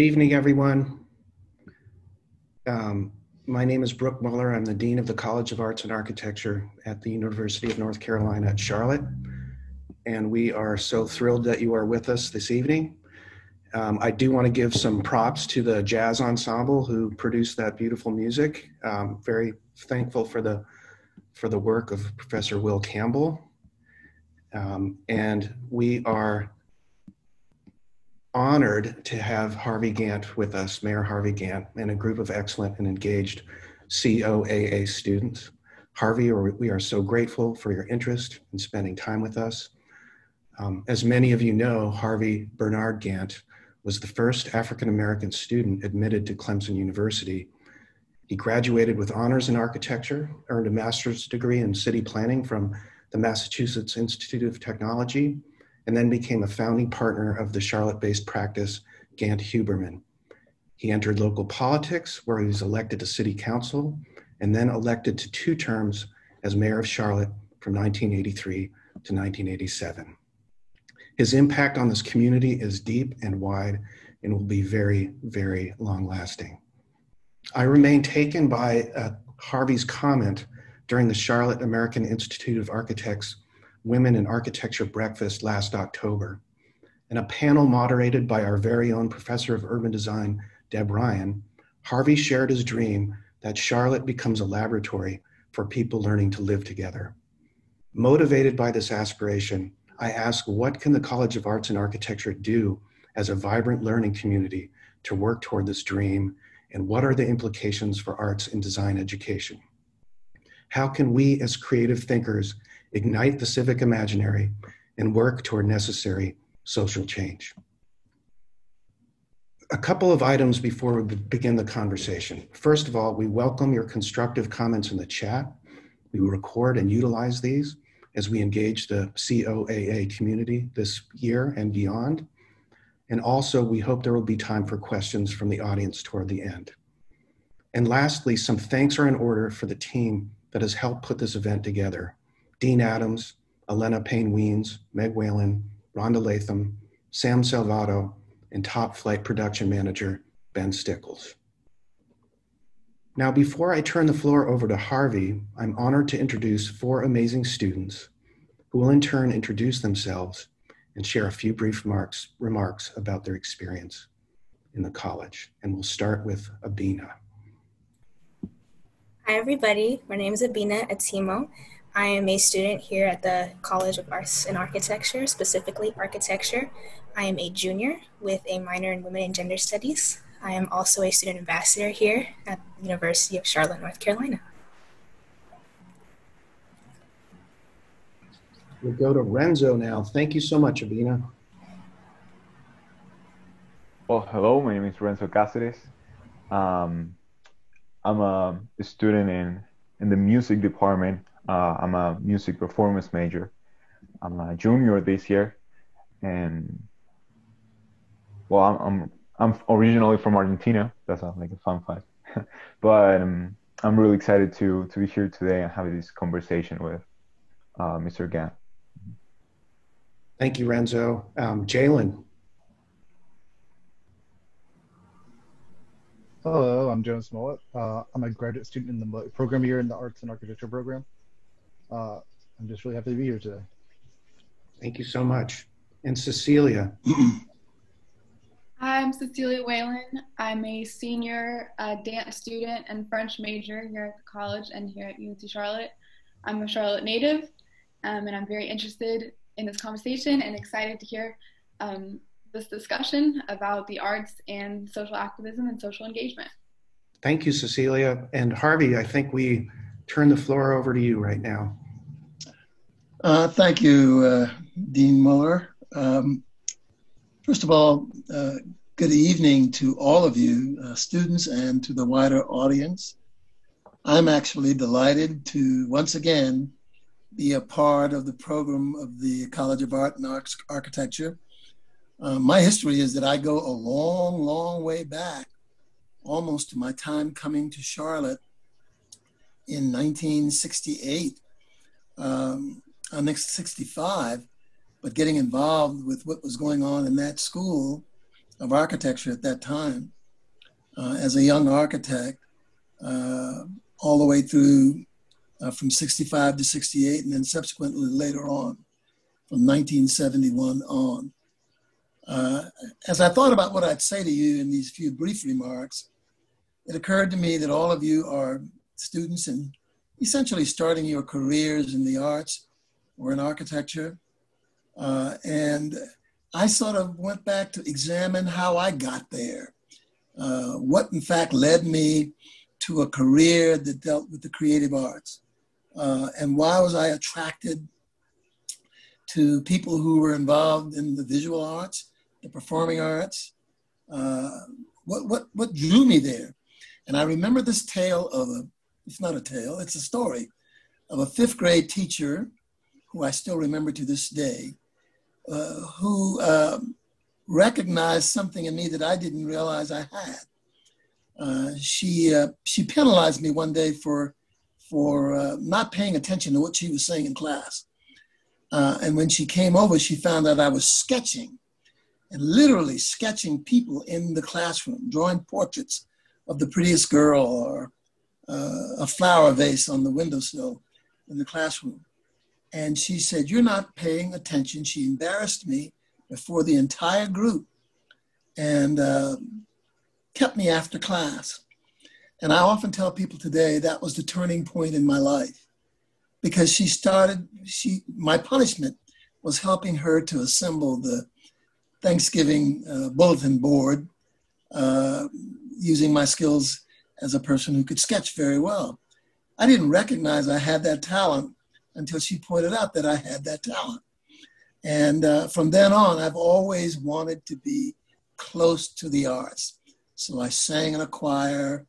Good evening, everyone. Um, my name is Brook Muller. I'm the Dean of the College of Arts and Architecture at the University of North Carolina at Charlotte. And we are so thrilled that you are with us this evening. Um, I do want to give some props to the jazz ensemble who produced that beautiful music. Um, very thankful for the for the work of Professor Will Campbell. Um, and we are honored to have Harvey Gantt with us, Mayor Harvey Gantt, and a group of excellent and engaged COAA students. Harvey, we are so grateful for your interest in spending time with us. Um, as many of you know, Harvey Bernard Gantt was the first African American student admitted to Clemson University. He graduated with honors in architecture, earned a master's degree in city planning from the Massachusetts Institute of Technology, and then became a founding partner of the Charlotte based practice Gantt Huberman. He entered local politics, where he was elected to city council and then elected to two terms as mayor of Charlotte from 1983 to 1987. His impact on this community is deep and wide and will be very, very long lasting. I remain taken by uh, Harvey's comment during the Charlotte American Institute of Architects Women in Architecture breakfast last October. In a panel moderated by our very own professor of urban design, Deb Ryan, Harvey shared his dream that Charlotte becomes a laboratory for people learning to live together. Motivated by this aspiration, I ask what can the College of Arts and Architecture do as a vibrant learning community to work toward this dream, and what are the implications for arts and design education? How can we as creative thinkers ignite the civic imaginary, and work toward necessary social change. A couple of items before we begin the conversation. First of all, we welcome your constructive comments in the chat. We record and utilize these as we engage the COAA community this year and beyond. And also, we hope there will be time for questions from the audience toward the end. And lastly, some thanks are in order for the team that has helped put this event together. Dean Adams, Elena Payne Weens, Meg Whalen, Rhonda Latham, Sam Salvato, and top flight production manager, Ben Stickles. Now, before I turn the floor over to Harvey, I'm honored to introduce four amazing students who will in turn introduce themselves and share a few brief remarks, remarks about their experience in the college. And we'll start with Abina. Hi, everybody. My name is Abina Atimo. I am a student here at the College of Arts and Architecture, specifically architecture. I am a junior with a minor in Women and Gender Studies. I am also a student ambassador here at the University of Charlotte, North Carolina. We'll go to Renzo now. Thank you so much, Abina. Well, hello, my name is Renzo Cáceres. Um, I'm a student in, in the music department uh, I'm a music performance major. I'm a junior this year, and well, I'm I'm, I'm originally from Argentina. That's a, like a fun fact, but um, I'm really excited to to be here today and have this conversation with uh, Mr. Gantt. Thank you, Renzo. Um, Jalen. Hello, I'm Jonas Smollett. Uh, I'm a graduate student in the program here in the Arts and Architecture program uh, I'm just really happy to be here today. Thank you so much. And Cecilia. Hi, I'm Cecilia Whalen. I'm a senior uh, dance student and French major here at the college and here at UNC Charlotte. I'm a Charlotte native, um, and I'm very interested in this conversation and excited to hear um, this discussion about the arts and social activism and social engagement. Thank you, Cecilia. And Harvey, I think we turn the floor over to you right now. Uh, thank you, uh, Dean Muller. Um, first of all, uh, good evening to all of you, uh, students, and to the wider audience. I'm actually delighted to once again be a part of the program of the College of Art and Architecture. Uh, my history is that I go a long, long way back, almost to my time coming to Charlotte in 1968. Um, I'm next 65, but getting involved with what was going on in that school of architecture at that time uh, as a young architect, uh, all the way through uh, from 65 to 68, and then subsequently later on from 1971 on. Uh, as I thought about what I'd say to you in these few brief remarks, it occurred to me that all of you are students and essentially starting your careers in the arts or in architecture. Uh, and I sort of went back to examine how I got there. Uh, what, in fact, led me to a career that dealt with the creative arts? Uh, and why was I attracted to people who were involved in the visual arts, the performing arts? Uh, what, what, what drew me there? And I remember this tale of a, it's not a tale, it's a story of a fifth grade teacher who I still remember to this day, uh, who um, recognized something in me that I didn't realize I had. Uh, she uh, she penalized me one day for for uh, not paying attention to what she was saying in class. Uh, and when she came over, she found out I was sketching, and literally sketching people in the classroom, drawing portraits of the prettiest girl or uh, a flower vase on the windowsill in the classroom. And she said, "You're not paying attention." She embarrassed me before the entire group, and kept me after class. And I often tell people today that was the turning point in my life because she started, she, my punishment was helping her to assemble the Thanksgiving uh, bulletin board uh, using my skills as a person who could sketch very well. I didn't recognize I had that talent until she pointed out that I had that talent. And uh, from then on, I've always wanted to be close to the arts. So I sang in a choir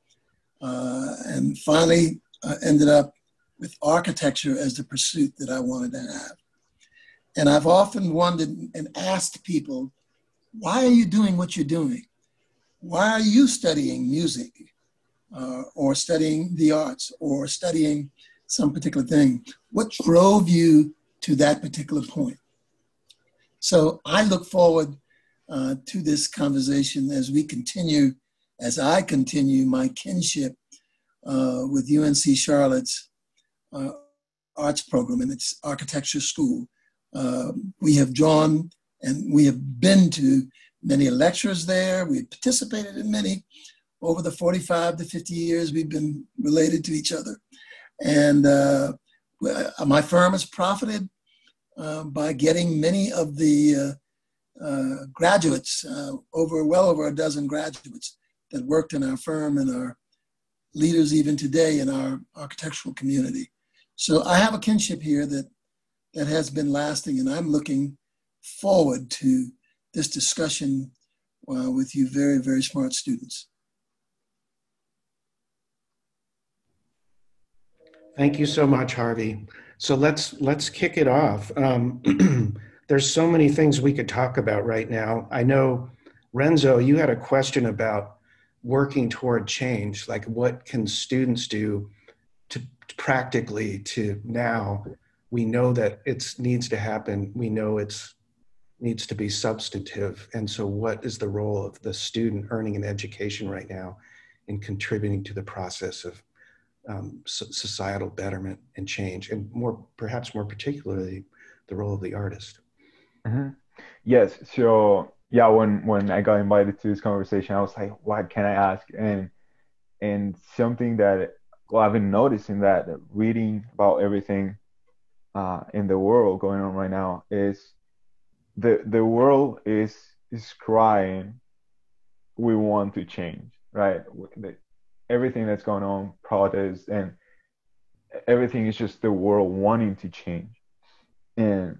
uh, and finally uh, ended up with architecture as the pursuit that I wanted to have. And I've often wondered and asked people, why are you doing what you're doing? Why are you studying music uh, or studying the arts or studying some particular thing? What drove you to that particular point? So I look forward uh, to this conversation as we continue as I continue my kinship uh, with UNC Charlotte's uh, arts program and its architecture school. Uh, we have drawn and we have been to many lectures there. We've participated in many over the 45 to 50 years we've been related to each other. And uh, my firm has profited uh, by getting many of the uh, graduates, over well over a dozen graduates, that worked in our firm and are leaders even today in our architectural community. So I have a kinship here that that has been lasting, and I'm looking forward to this discussion uh, with you very, very smart students. Thank you so much, Harvey. So let's let's kick it off. Um, there's so many things we could talk about right now. I know, Renzo, you had a question about working toward change like what can students do to practically to now we know that it needs to happen we know it's needs to be substantive and so what is the role of the student earning an education right now in contributing to the process of um, societal betterment and change and more perhaps more particularly the role of the artist mm-hmm. yes so yeah, when when I got invited to this conversation, I was like, what can I ask? And and something that well, I've been noticing that reading about everything uh, in the world going on right now is the the world is is crying. We want to change, right? Everything that's going on, protests, and everything is just the world wanting to change. And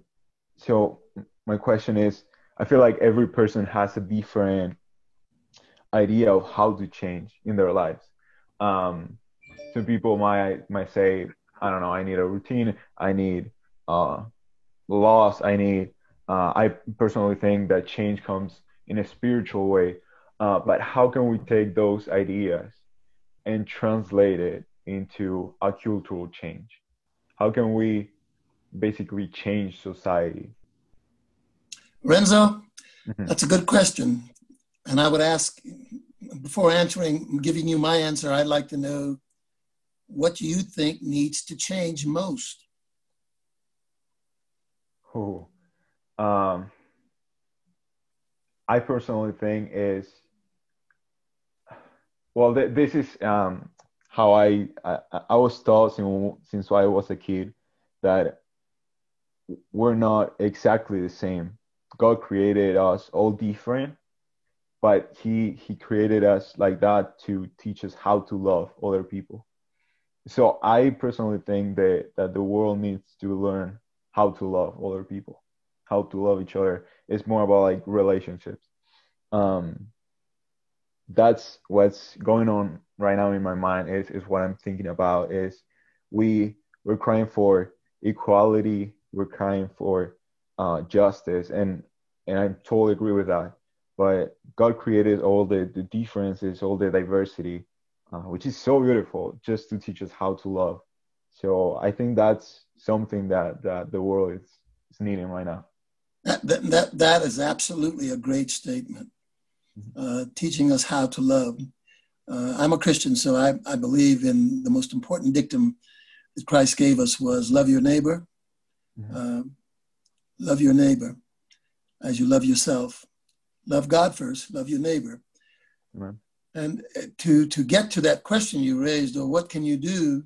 so my question is I feel like every person has a different idea of how to change in their lives. Um, some people might might say, I don't know, I need a routine, I need uh, laws, I need. Uh, I personally think that change comes in a spiritual way. Uh, but how can we take those ideas and translate it into a cultural change? How can we basically change society Renzo, mm-hmm. that's a good question. and I would ask, before answering, giving you my answer, I'd like to know what you think needs to change most. Oh, um, I personally think is well. Th- this is um, how I, I I was taught since since I was a kid that we're not exactly the same. God created us all different, but he he created us like that to teach us how to love other people. So I personally think that that the world needs to learn how to love other people, how to love each other. It's more about like relationships. Um, that's what's going on right now in my mind is is what I'm thinking about is we we're crying for equality we're crying for uh, justice, and and I totally agree with that. But God created all the the differences, all the diversity, uh, which is so beautiful, just to teach us how to love. So I think that's something that that the world is, is needing right now. That, that, that, is absolutely a great statement. Uh, teaching us how to love. Uh, I'm a Christian, so I, I believe in the most important dictum that Christ gave us was love your neighbor Mm-hmm. Um, love your neighbor as you love yourself. Love God first, love your neighbor. Amen. And uh, to, to get to that question you raised, or what can you do?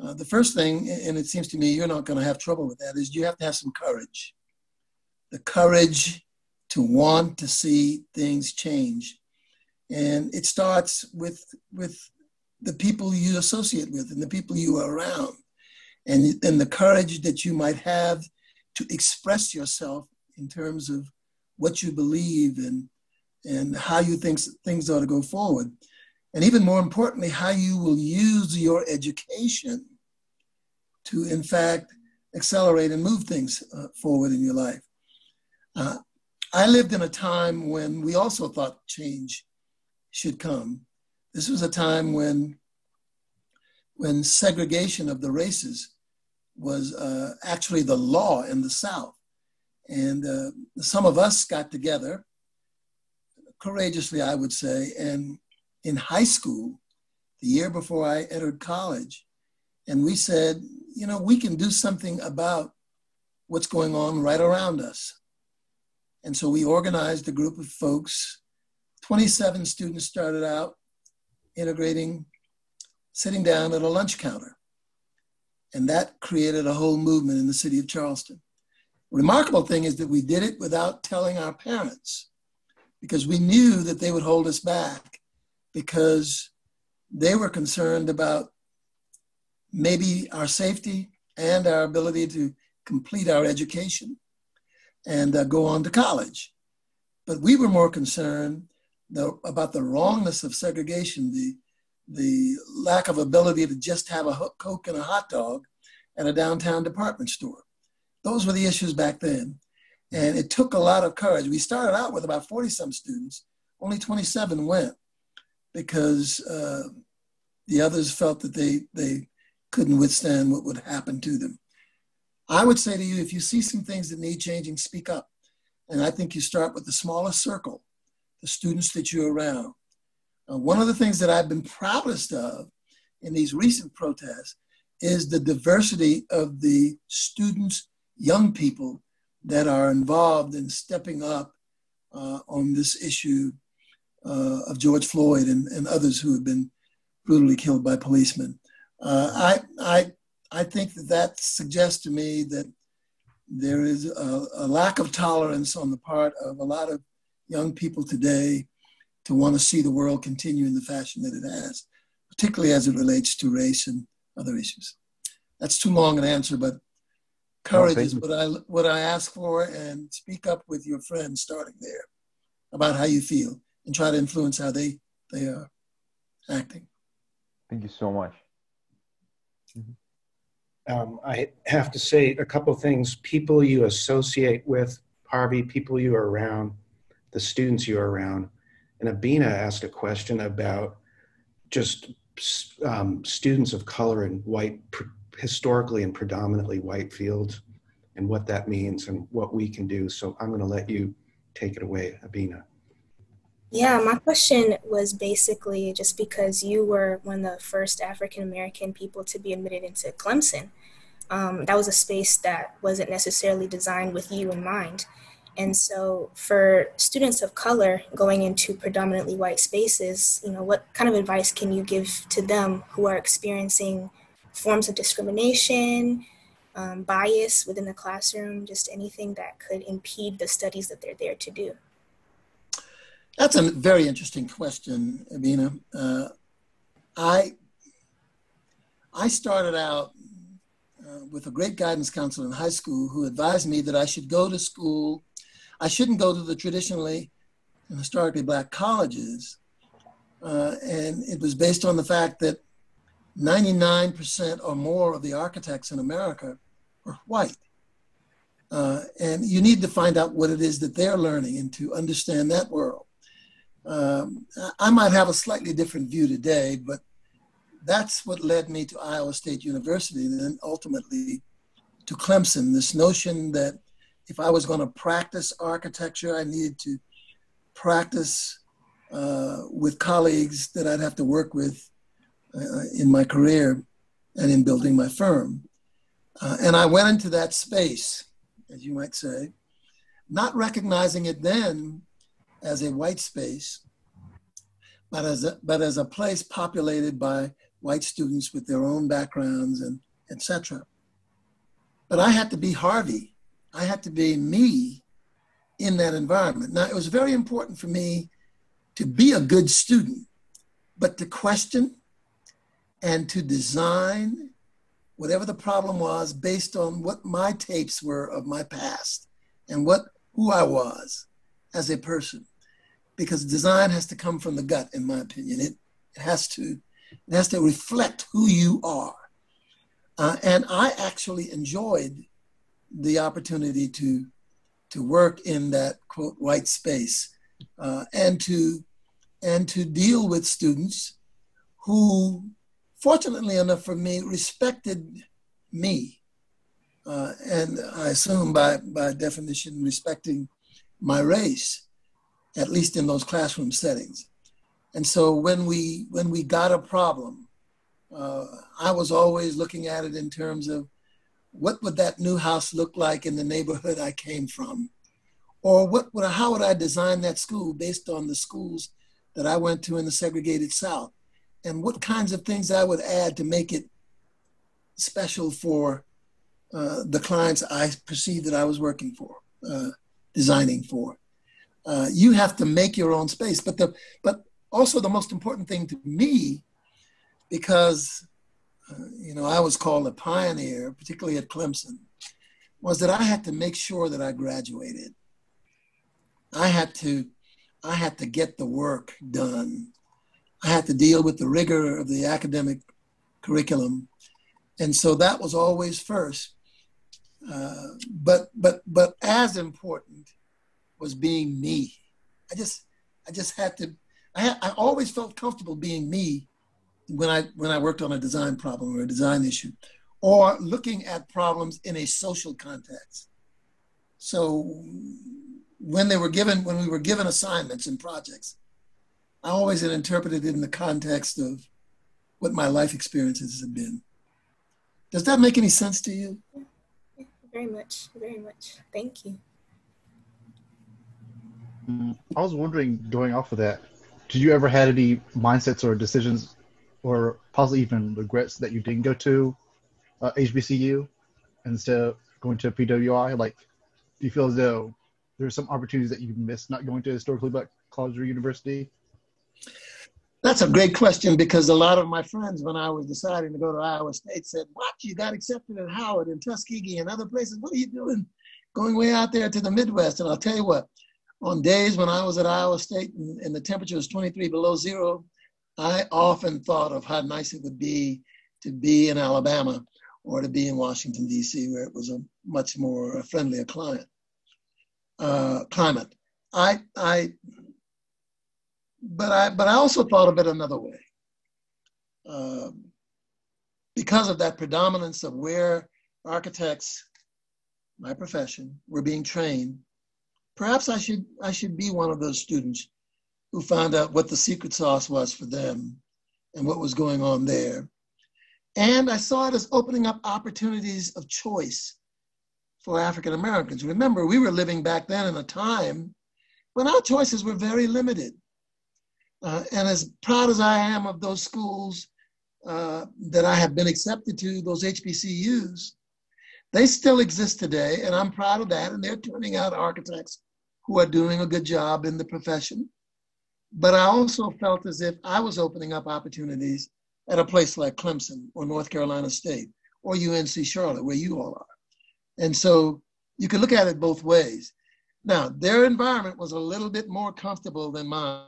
Uh, the first thing, and it seems to me you're not going to have trouble with that, is you have to have some courage. The courage to want to see things change. And it starts with, with the people you associate with and the people you are around and, and the courage that you might have to express yourself in terms of what you believe and, and how you think things ought to go forward. And even more importantly, how you will use your education to, in fact, accelerate and move things uh, forward in your life. Uh, I lived in a time when we also thought change should come. This was a time when, when segregation of the races was uh, actually the law in the South. And uh, some of us got together, courageously, I would say, and in high school, the year before I entered college, and we said, you know, we can do something about what's going on right around us. And so we organized a group of folks. 27 students started out integrating, sitting down at a lunch counter and that created a whole movement in the city of Charleston. remarkable thing is that we did it without telling our parents because we knew that they would hold us back because they were concerned about maybe our safety and our ability to complete our education and uh, go on to college. But we were more concerned the, about the wrongness of segregation, the the lack of ability to just have a Coke and a hot dog at a downtown department store. Those were the issues back then. And it took a lot of courage. We started out with about 40 some students, only 27 went because uh, the others felt that they, they couldn't withstand what would happen to them. I would say to you, if you see some things that need changing, speak up. And I think you start with the smallest circle, the students that you're around. Uh, one of the things that I've been proudest of in these recent protests is the diversity of the students, young people that are involved in stepping up uh, on this issue uh, of George Floyd and, and others who have been brutally killed by policemen. Uh, I, I, I think that that suggests to me that there is a, a lack of tolerance on the part of a lot of young people today to want to see the world continue in the fashion that it has, particularly as it relates to race and other issues. That's too long an answer, but courage is what I what I ask for, and speak up with your friends starting there about how you feel and try to influence how they they are acting. Thank you so much. Mm-hmm. Um, I have to say a couple things. People you associate with, Harvey, people you are around, the students you are around and Abina asked a question about just um, students of color in white, historically and predominantly white fields, and what that means and what we can do. So I'm going to let you take it away, Abina. Yeah, my question was basically just because you were one of the first African American people to be admitted into Clemson. Um, that was a space that wasn't necessarily designed with you in mind. And so, for students of color going into predominantly white spaces, you know, what kind of advice can you give to them who are experiencing forms of discrimination, um, bias within the classroom, just anything that could impede the studies that they're there to do? That's a very interesting question, Abina. Uh, I I started out uh, with a great guidance counselor in high school who advised me that I should go to school. I shouldn't go to the traditionally and historically black colleges, uh, and it was based on the fact that 99% or more of the architects in America are white. Uh, and you need to find out what it is that they're learning and to understand that world. Um, I might have a slightly different view today, but that's what led me to Iowa State University and then ultimately to Clemson. This notion that if I was going to practice architecture, I needed to practice uh, with colleagues that I'd have to work with uh, in my career and in building my firm. Uh, and I went into that space, as you might say, not recognizing it then as a white space, but as a, but as a place populated by white students with their own backgrounds and etc. But I had to be Harvey. I had to be me in that environment. Now, it was very important for me to be a good student, but to question and to design whatever the problem was based on what my tapes were of my past and what who I was as a person. Because design has to come from the gut, in my opinion. It, it has to it has to reflect who you are. Uh, and I actually enjoyed the opportunity to to work in that quote white space uh, and to and to deal with students who, fortunately enough for me, respected me, uh, and I assume by by definition respecting my race, at least in those classroom settings. And so when we when we got a problem, uh, I was always looking at it in terms of what would that new house look like in the neighborhood I came from, or what would how would I design that school based on the schools that I went to in the segregated South, and what kinds of things I would add to make it special for uh, the clients I perceived that I was working for, uh, designing for. Uh, you have to make your own space, but the but also the most important thing to me, because uh, you know I was called a pioneer, particularly at Clemson, was that I had to make sure that I graduated. I had to, I had to get the work done. I had to deal with the rigor of the academic curriculum, and so that was always first. Uh, but but but as important was being me. I just I just had to I, I always felt comfortable being me when I when I worked on a design problem or a design issue, or looking at problems in a social context. So when they were given when we were given assignments and projects, I always had interpreted it in the context of what my life experiences have been. Does that make any sense to you? Very much, very much. Thank you. I was wondering, going off of that, did you ever had any mindsets or decisions or possibly even regrets that you didn't go to uh, HBCU instead of going to PWI? Like, do you feel as though there's some opportunities that you missed not going to historically black college or university? That's a great question because a lot of my friends, when I was deciding to go to Iowa State, said, What? You got accepted at Howard and Tuskegee and other places. What are you doing going way out there to the Midwest? And I'll tell you what, on days when I was at Iowa State and, and the temperature was 23 below zero, I often thought of how nice it would be to be in Alabama or to be in Washington, D.C., where it was a much more friendlier climate. Uh, climate. I, I, but I, but I also thought of it another way. Uh, because of that predominance of where architects, my profession, were being trained, perhaps I should I should be one of those students who found out what the secret sauce was for them and what was going on there. And I saw it as opening up opportunities of choice for African Americans. Remember, we were living back then in a time when our choices were very limited. Uh, and as proud as I am of those schools uh, that I have been accepted to, those HBCUs, they still exist today, and I'm proud of that. And they're turning out architects who are doing a good job in the profession. But I also felt as if I was opening up opportunities at a place like Clemson or North Carolina State or UNC Charlotte, where you all are. And so you can look at it both ways. Now, their environment was a little bit more comfortable than mine.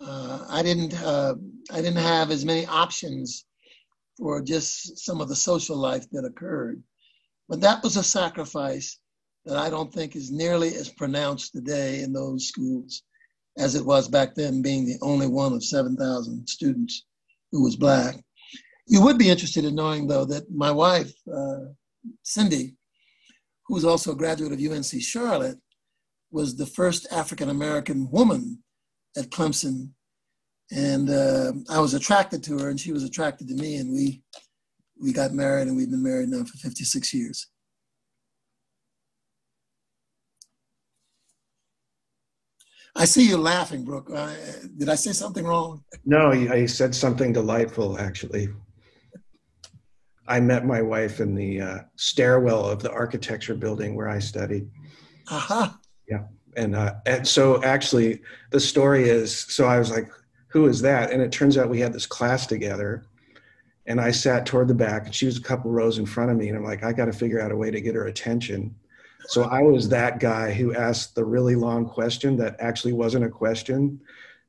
Uh, I didn't uh, I didn't have as many options for just some of the social life that occurred, but that was a sacrifice that I don't think is nearly as pronounced today in those schools as it was back then, being the only one of 7,000 students who was black. You would be interested in knowing, though, that my wife, uh, Cindy, who was also a graduate of UNC Charlotte, was the first African American woman at Clemson. And uh, I was attracted to her, and she was attracted to me, and we we got married, and we've been married now for 56 years. I see you laughing, Brook. Uh, did I say something wrong? No, I said something delightful, actually. I met my wife in the uh, stairwell of the architecture building where I studied. Aha. Uh-huh. Yeah. And, uh, and so actually, the story is so I was like, who is that? And it turns out we had this class together. And I sat toward the back, and she was a couple rows in front of me. And I'm like, I got to figure out a way to get her attention. So I was that guy who asked the really long question that actually wasn't a question,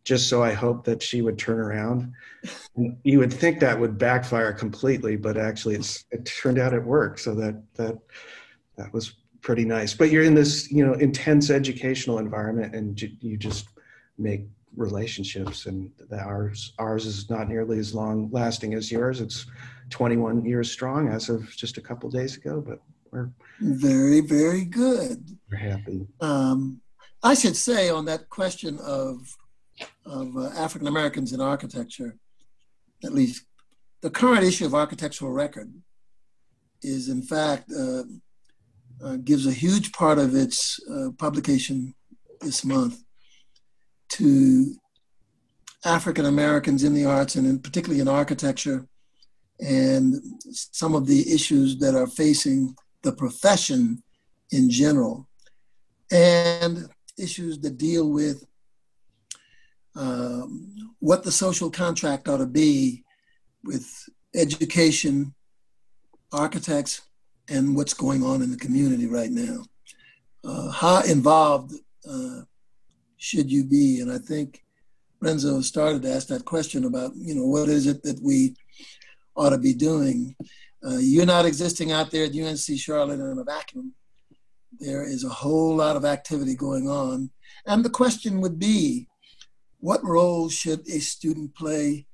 just so I hoped that she would turn around. And you would think that would backfire completely, but actually it's, it turned out it worked. So that that that was pretty nice. But you're in this you know intense educational environment, and you just make relationships. And ours ours is not nearly as long lasting as yours. It's 21 years strong as of just a couple days ago, but we're very, very good. We're happy. Um, I should say on that question of of uh, African Americans in architecture, at least the current issue of Architectural Record is in fact uh, uh, gives a huge part of its uh, publication this month to African Americans in the arts and in, particularly in architecture and some of the issues that are facing the profession in general, and issues that deal with um, what the social contract ought to be with education, architects, and what's going on in the community right now. Uh, how involved uh, should you be? And I think Renzo started to ask that question about, you know, what is it that we ought to be doing? Uh, you're not existing out there at UNC Charlotte in a vacuum. There is a whole lot of activity going on. And the question would be what role should a student play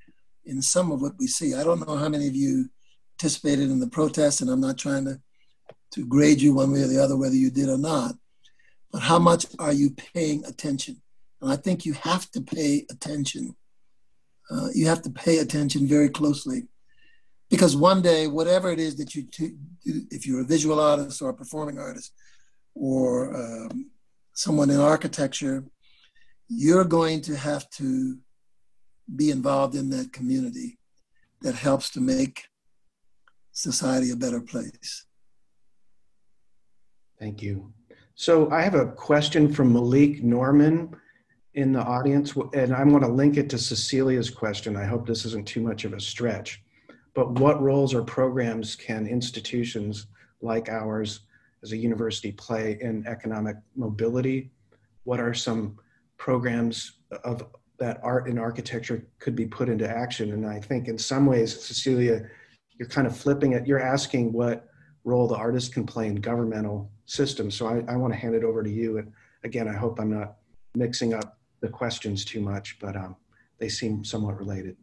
in some of what we see? I don't know how many of you participated in the protests, and I'm not trying to, to grade you one way or the other, whether you did or not. But how much are you paying attention? And I think you have to pay attention. Uh, you have to pay attention very closely because one day whatever it is that you do if you're a visual artist or a performing artist or um, someone in architecture you're going to have to be involved in that community that helps to make society a better place. Thank you. So i have a question from malik norman in the audience and i'm going to link it to cecilia's question. I hope this isn't too much of a stretch but what roles or programs can institutions like ours as a university play in economic mobility? What are some programs of that art and architecture could be put into action? And I think in some ways, Cecilia, you're kind of flipping it. You're asking what role the artist can play in governmental systems. So I, I want to hand it over to you. And again, I hope I'm not mixing up the questions too much, but um, they seem somewhat related.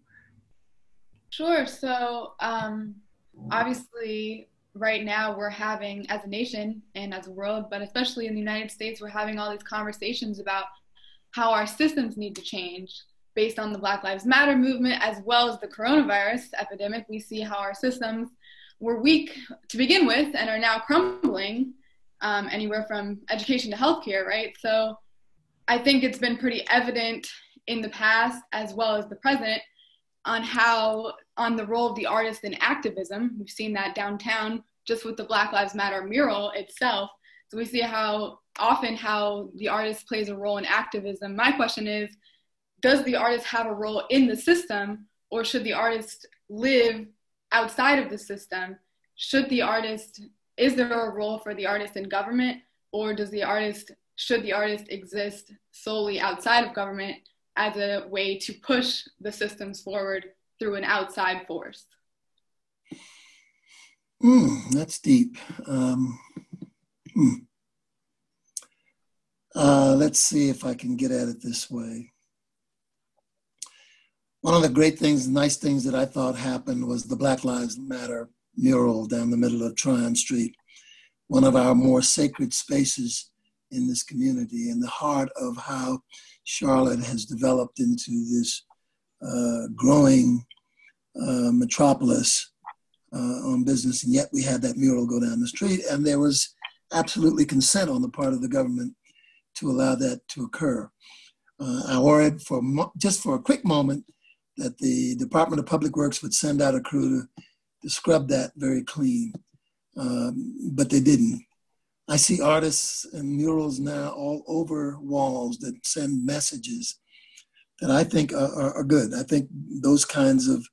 Sure. So, um, obviously, right now we're having, as a nation and as a world, but especially in the United States, we're having all these conversations about how our systems need to change based on the Black Lives Matter movement as well as the coronavirus epidemic. We see how our systems were weak to begin with and are now crumbling um, anywhere from education to healthcare, right? So I think it's been pretty evident in the past as well as the present on how on the role of the artist in activism. We've seen that downtown just with the Black Lives Matter mural itself. So we see how often how the artist plays a role in activism. My question is, does the artist have a role in the system or should the artist live outside of the system? Should the artist is there a role for the artist in government or does the artist should the artist exist solely outside of government as a way to push the systems forward through an outside force? Mm, that's deep. Um, hmm. uh, let's see if I can get at it this way. One of the great things, nice things that I thought happened was the Black Lives Matter mural down the middle of Tryon Street, one of our more sacred spaces in this community, in the heart of how Charlotte has developed into this uh, growing uh, metropolis uh, on business. And yet we had that mural go down the street, and there was absolutely consent on the part of the government to allow that to occur. Uh, I worried for just for a quick moment that the Department of Public Works would send out a crew to, to scrub that very clean, um, but they didn't. I see artists and murals now all over walls that send messages that I think are, are, are good. I think those kinds of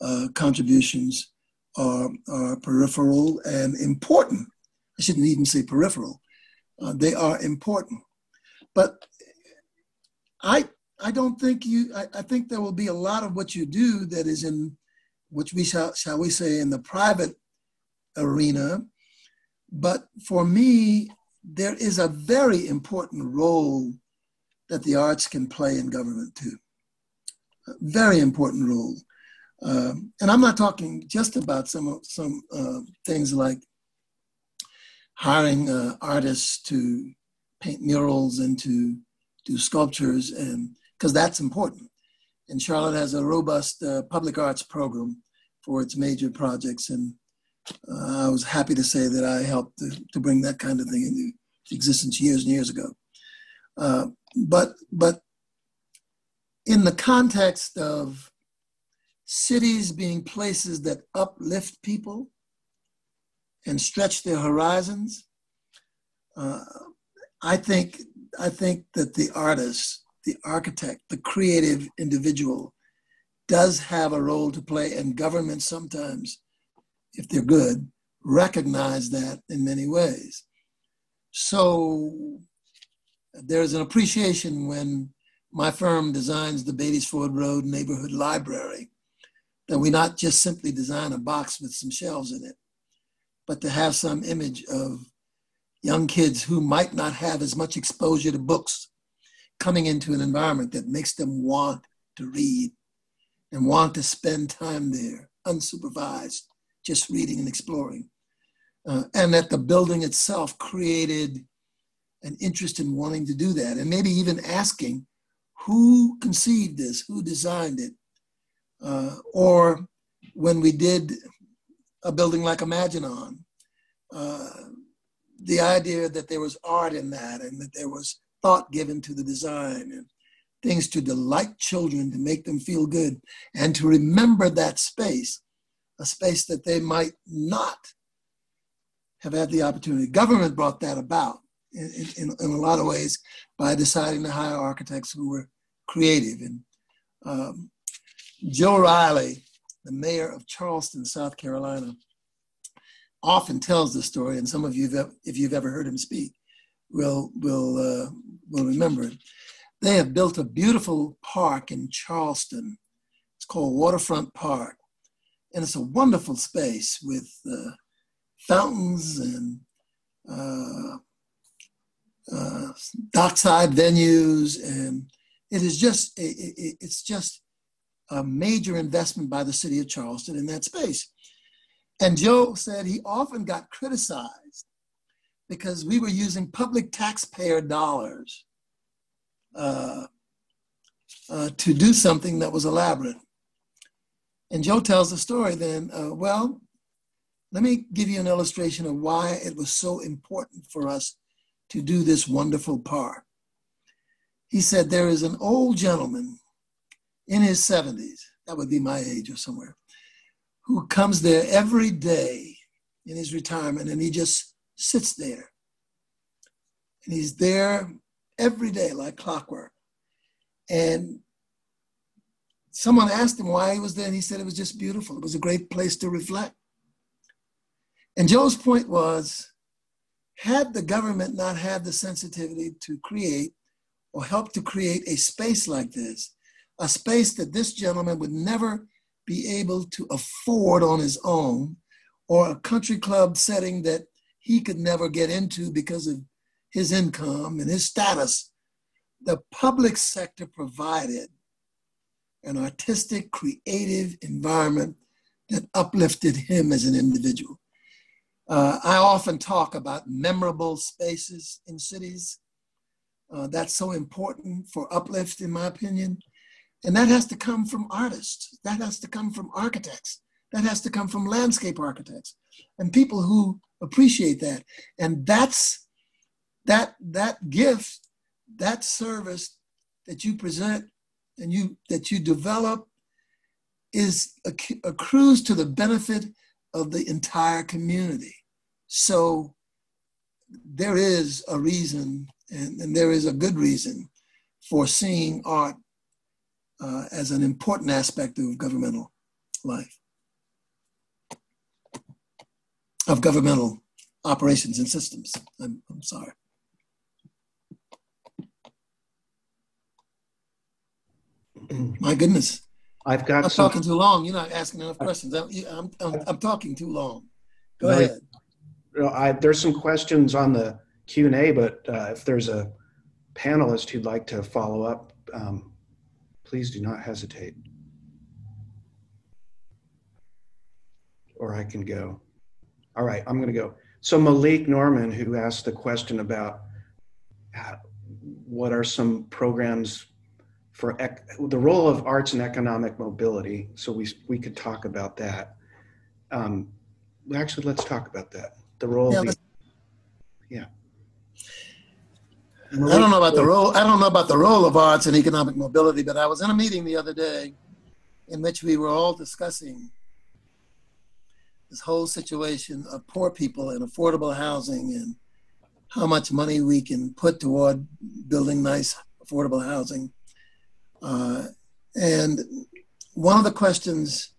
uh, contributions are, are, peripheral and important. I shouldn't even say peripheral. Uh, they are important. But I, I don't think you, I, I, think there will be a lot of what you do that is in, which we shall, shall we say, in the private arena but for me, there is a very important role that the arts can play in government too. A very important role. Um, and I'm not talking just about some some uh, things like hiring uh, artists to paint murals and to do sculptures, and because that's important. And Charlotte has a robust uh, public arts program for its major projects, and uh, I was happy to say that I helped to, to, bring that kind of thing into existence years and years ago. But but in the context of cities being places that uplift people and stretch their horizons, uh, I think I think that the artist, the architect, the creative individual does have a role to play, and government sometimes if they're good, recognize that in many ways. So there's an appreciation when my firm designs the Beatties-Ford Road Neighborhood Library that we not just simply design a box with some shelves in it, but to have some image of young kids who might not have as much exposure to books coming into an environment that makes them want to read and want to spend time there unsupervised just reading and exploring. Uh, and that the building itself created an interest in wanting to do that, and maybe even asking who conceived this, who designed it, uh, or when we did a building like Imaginon, uh, the idea that there was art in that and that there was thought given to the design and things to delight children, to make them feel good, and to remember that space a space that they might not have had the opportunity. Government brought that about in, in, in a lot of ways by deciding to hire architects who were creative. And um, Joe Riley, the mayor of Charleston, South Carolina, often tells the story, and some of you, if you've ever heard him speak, will will uh, will remember it. They have built a beautiful park in Charleston. It's called Waterfront Park, and it's a wonderful space with uh, fountains and uh, uh, dockside venues, and it is just it, it, it's just a major investment by the city of Charleston in that space. And Joe said he often got criticized because we were using public taxpayer dollars uh, uh, to do something that was elaborate. And Joe tells the story then, uh, well, let me give you an illustration of why it was so important for us to do this wonderful part. He said, There is an old gentleman in his 70s, that would be my age or somewhere, who comes there every day in his retirement and he just sits there. And he's there every day like clockwork. And someone asked him why he was there, and he said it was just beautiful. It was a great place to reflect. And Joe's point was had the government not had the sensitivity to create or help to create a space like this, a space that this gentleman would never be able to afford on his own, or a country club setting that he could never get into because of his income and his status, the public sector provided an artistic, creative environment that uplifted him as an individual. Uh, I often talk about memorable spaces in cities. Uh, that's so important for uplift, in my opinion. And that has to come from artists. That has to come from architects. That has to come from landscape architects and people who appreciate that. And that's that that gift, that service that you present and you that you develop is accrues to the benefit of the entire community. So there is a reason, and, and there is a good reason for seeing art uh, as an important aspect of governmental life, of governmental operations and systems. I'm, I'm sorry. My goodness. I've got I'm some, talking too long. You're not asking enough questions. I'm, I'm, I'm, I'm talking too long. Go No, ahead. you know, I, there's some questions on the Q and A, but uh, if there's a panelist who'd like to follow up, um, please do not hesitate. Or I can go. All right, I'm going to go. So Malik Norman, who asked the question about how, what are some programs for ec- the role of arts and economic mobility. So we we could talk about that. Um, actually, let's talk about that. The role Yeah, of the, yeah. I don't know about the role. I don't know about the role of arts and economic mobility, but I was in a meeting the other day in which we were all discussing this whole situation of poor people and affordable housing and how much money we can put toward building nice affordable housing. Uh, and one of the questions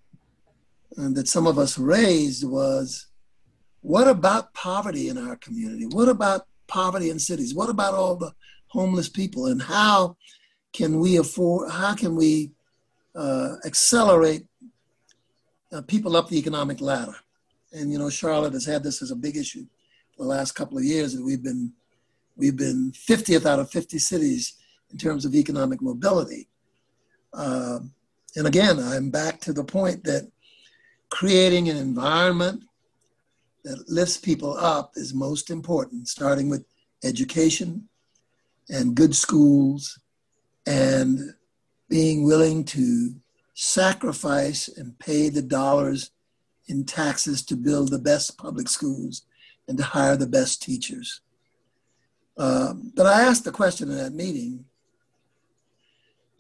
uh, that some of us raised was, what about poverty in our community? What about poverty in cities? What about all the homeless people? And how can we afford, how can we uh, accelerate uh, people up the economic ladder? And, you know, Charlotte has had this as a big issue the last couple of years that we've been, we've been 50th out of 50 cities in terms of economic mobility. Um, and again, I'm back to the point that creating an environment that lifts people up is most important, starting with education and good schools and being willing to sacrifice and pay the dollars in taxes to build the best public schools and to hire the best teachers. Um, but I asked the question in that meeting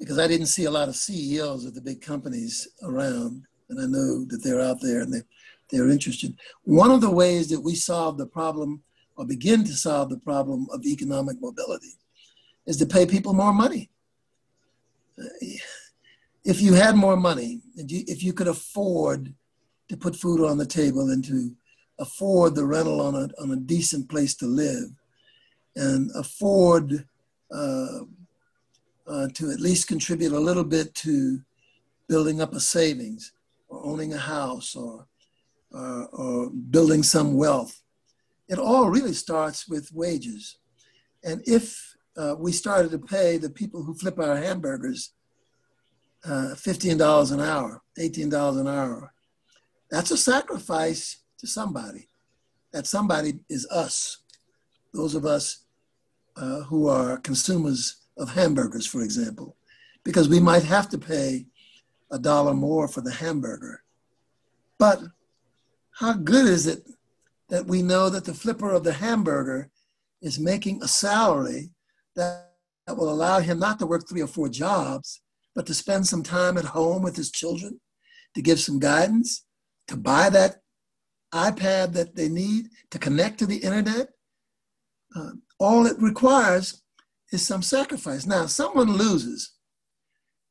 because I didn't see a lot of CEOs of the big companies around, and I know that they're out there and they, they're interested. One of the ways that we solve the problem or begin to solve the problem of economic mobility is to pay people more money. If you had more money, if you, if you could afford to put food on the table and to afford the rental on a, on a decent place to live and afford uh, uh, to at least contribute a little bit to building up a savings or owning a house or, uh, or building some wealth. It all really starts with wages. And if uh, we started to pay the people who flip our hamburgers uh, $15 an hour, $18 an hour, that's a sacrifice to somebody. That somebody is us, those of us uh, who are consumers of hamburgers, for example, because we might have to pay a dollar more for the hamburger. But how good is it that we know that the flipper of the hamburger is making a salary that, that will allow him not to work three or four jobs, but to spend some time at home with his children, to give some guidance, to buy that iPad that they need, to connect to the internet. Uh, all it requires is some sacrifice. Now, someone loses.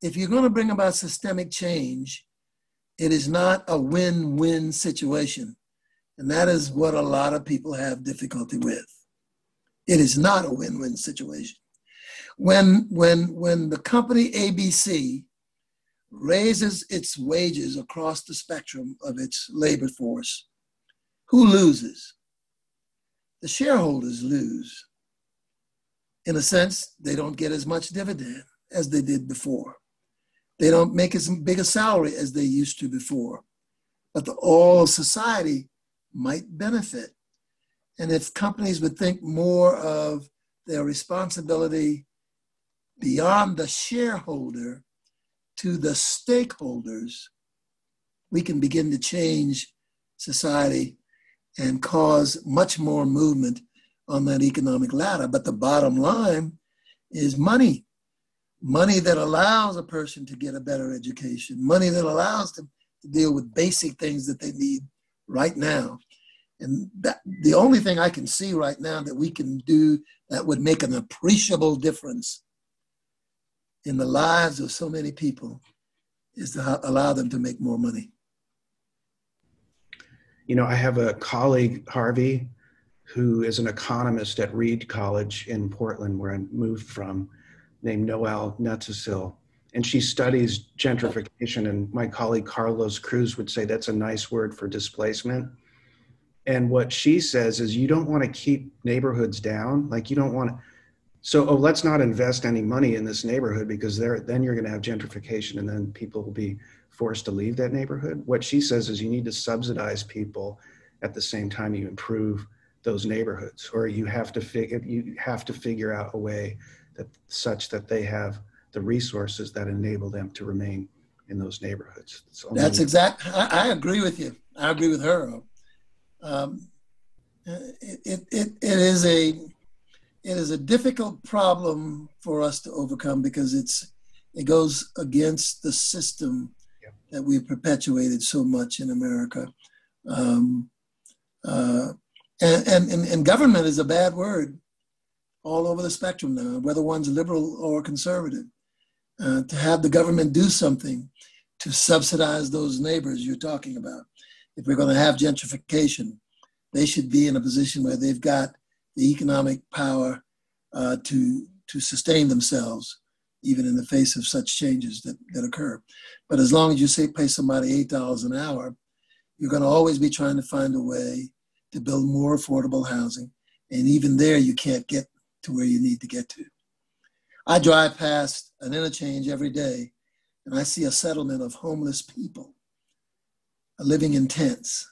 If you're going to bring about systemic change, it is not a win win situation. And that is what a lot of people have difficulty with. It is not a win win situation. When, when, when the company ABC raises its wages across the spectrum of its labor force, who loses? The shareholders lose. In a sense, they don't get as much dividend as they did before. They don't make as big a salary as they used to before. But the all society might benefit. And if companies would think more of their responsibility beyond the shareholder to the stakeholders, we can begin to change society and cause much more movement on that economic ladder. But the bottom line is money money that allows a person to get a better education, money that allows them to deal with basic things that they need right now. And that, the only thing I can see right now that we can do that would make an appreciable difference in the lives of so many people is to allow them to make more money. You know, I have a colleague, Harvey, who is an economist at Reed College in Portland, where I moved from named Noelle Netzesil. And she studies gentrification. And my colleague Carlos Cruz would say that's a nice word for displacement. And what she says is you don't want to keep neighborhoods down. Like you don't want to. So, oh, let's not invest any money in this neighborhood because there, then you're going to have gentrification and then people will be forced to leave that neighborhood. What she says is you need to subsidize people at the same time you improve those neighborhoods or you have to figure you have to figure out a way that such that they have the resources that enable them to remain in those neighborhoods. That's exact. I, I, agree with you. I agree with her. Um, it, it, it, is a it is a difficult problem for us to overcome because it's it goes against the system yep. that we've perpetuated so much in America. Um, uh, and, and, and government is a bad word all over the spectrum now, whether one's liberal or conservative, uh, to have the government do something to subsidize those neighbors you're talking about. If we're going to have gentrification, they should be in a position where they've got the economic power uh, to, to sustain themselves, even in the face of such changes that, that occur. But as long as you say pay somebody $8 an hour, you're going to always be trying to find a way to build more affordable housing. And even there, you can't get to where you need to get to. I drive past an interchange every day and I see a settlement of homeless people living in tents.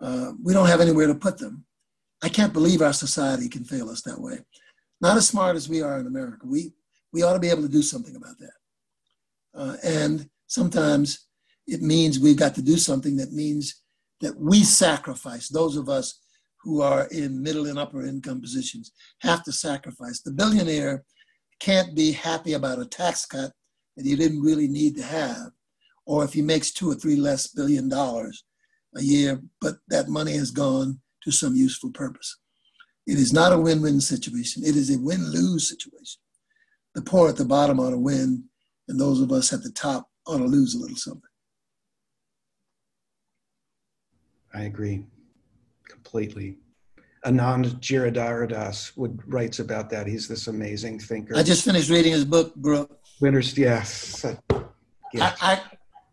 Uh, we don't have anywhere to put them. I can't believe our society can fail us that way. Not as smart as we are in America. We, we ought to be able to do something about that. Uh, and sometimes it means we've got to do something that means that we sacrifice, those of us who are in middle and upper income positions have to sacrifice. The billionaire can't be happy about a tax cut that he didn't really need to have, or if he makes two or three less billion dollars a year, but that money has gone to some useful purpose. It is not a win win situation, it is a win lose situation. The poor at the bottom ought to win, and those of us at the top ought to lose a little something. I agree completely. Anand Giridharadas would writes about that. He's this amazing thinker. I just finished reading his book, Brook. Winners, yes. I, I,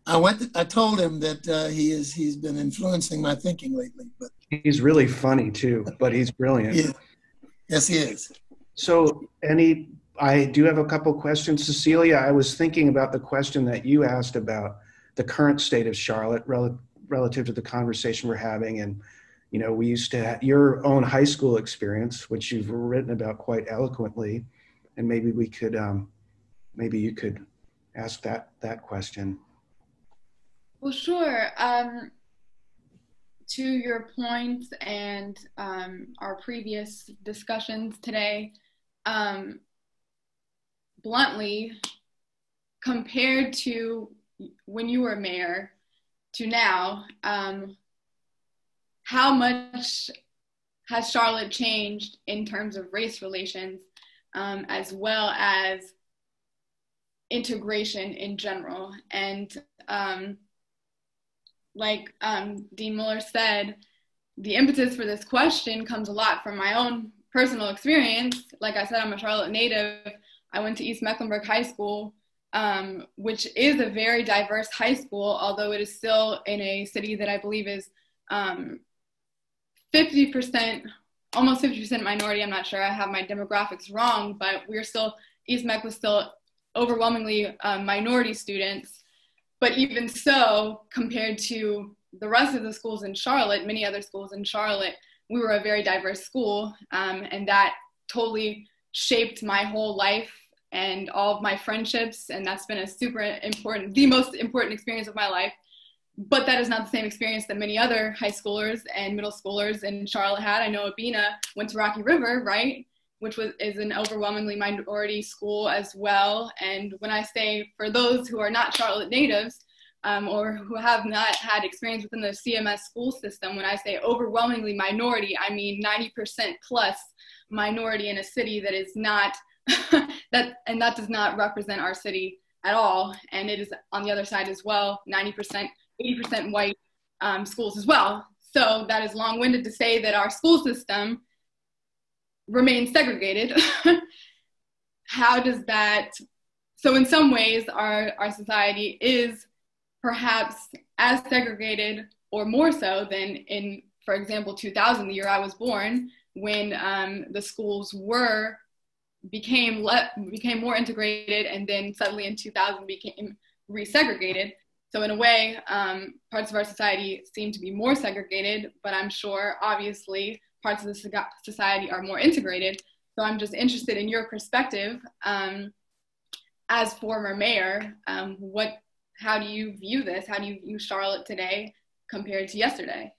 I went. To, I told him that uh, he is. He's been influencing my thinking lately. But he's really funny too. But he's brilliant. Yeah. Yes, he is. So, any? I do have a couple questions, Cecilia. I was thinking about the question that you asked about the current state of Charlotte rel- relative to the conversation we're having, and you know, we used to have your own high school experience, which you've written about quite eloquently, and maybe we could, um, maybe you could ask that that question. Well, sure. Um, to your and um, our previous discussions today, um, bluntly, compared to when you were mayor to now, um, how much has Charlotte changed in terms of race relations um, as well as integration in general? And um, like um, Dean Muller said, the impetus for this question comes a lot from my own personal experience. Like I said, I'm a Charlotte native. I went to East Mecklenburg High School, um, which is a very diverse high school, although it is still in a city that I believe is um, 50%, almost 50% minority. I'm not sure. I have my demographics wrong, but we're still, East Meck was still overwhelmingly uh, minority students. But even so, compared to the rest of the schools in Charlotte, many other schools in Charlotte, we were a very diverse school. Um, and that totally shaped my whole life and all of my friendships. And that's been a super important, the most important experience of my life. But that is not the same experience that many other high schoolers and middle schoolers in Charlotte had. I know Abina went to Rocky River, right? which was is an overwhelmingly minority school as well. And when I say for those who are not Charlotte natives um, or who have not had experience within the CMS school system, when I say overwhelmingly minority, I mean 90% plus minority in a city that is not that, and that does not represent our city at all. And it is on the other side as well, 90%, 80% white um, schools as well. So that is long-winded to say that our school system remains segregated, how does that? So, in some ways, our, our society is perhaps as segregated or more so than in, for example, 2000, the year I was born, when um, the schools were became le- became more integrated, and then suddenly in 2000 became resegregated. So in a way, um, parts of our society seem to be more segregated, but I'm sure, obviously, parts of the society are more integrated. So I'm just interested in your perspective um, as former mayor. Um, what, how do you view this? How do you view Charlotte today compared to yesterday?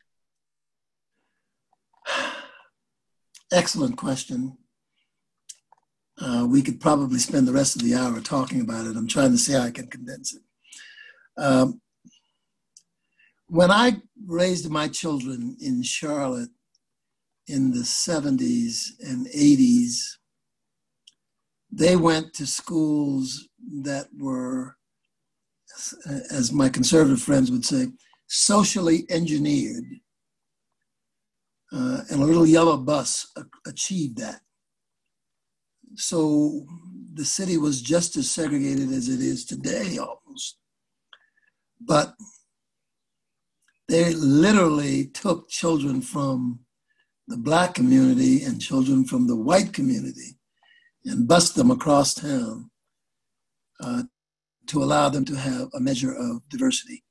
Excellent question. Uh, we could probably spend the rest of the hour talking about it. I'm trying to see how I can condense it. Um, when I raised my children in Charlotte, in the 70s and 80s, they went to schools that were, as my conservative friends would say, socially engineered. Uh, and a little yellow bus achieved that. So the city was just as segregated as it is today almost. But they literally took children from the black community and children from the white community and bus them across town uh, to allow them to have a measure of diversity.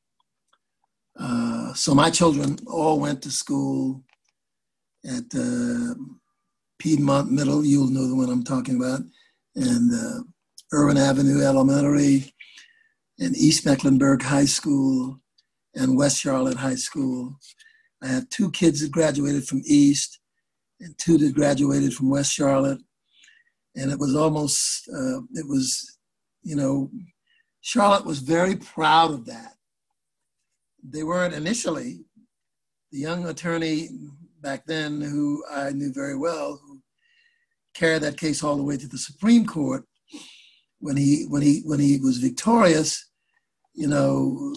Uh, so my children all went to school at uh, Piedmont Middle, you'll know the one I'm talking about, and uh, Irwin Avenue Elementary, and East Mecklenburg High School, and West Charlotte High School, I have two kids that graduated from East and two that graduated from West Charlotte. And it was almost, uh, it was, you know, Charlotte was very proud of that. They weren't initially. The young attorney back then, who I knew very well, carried that case all the way to the Supreme Court, when he when he when he was victorious, you know,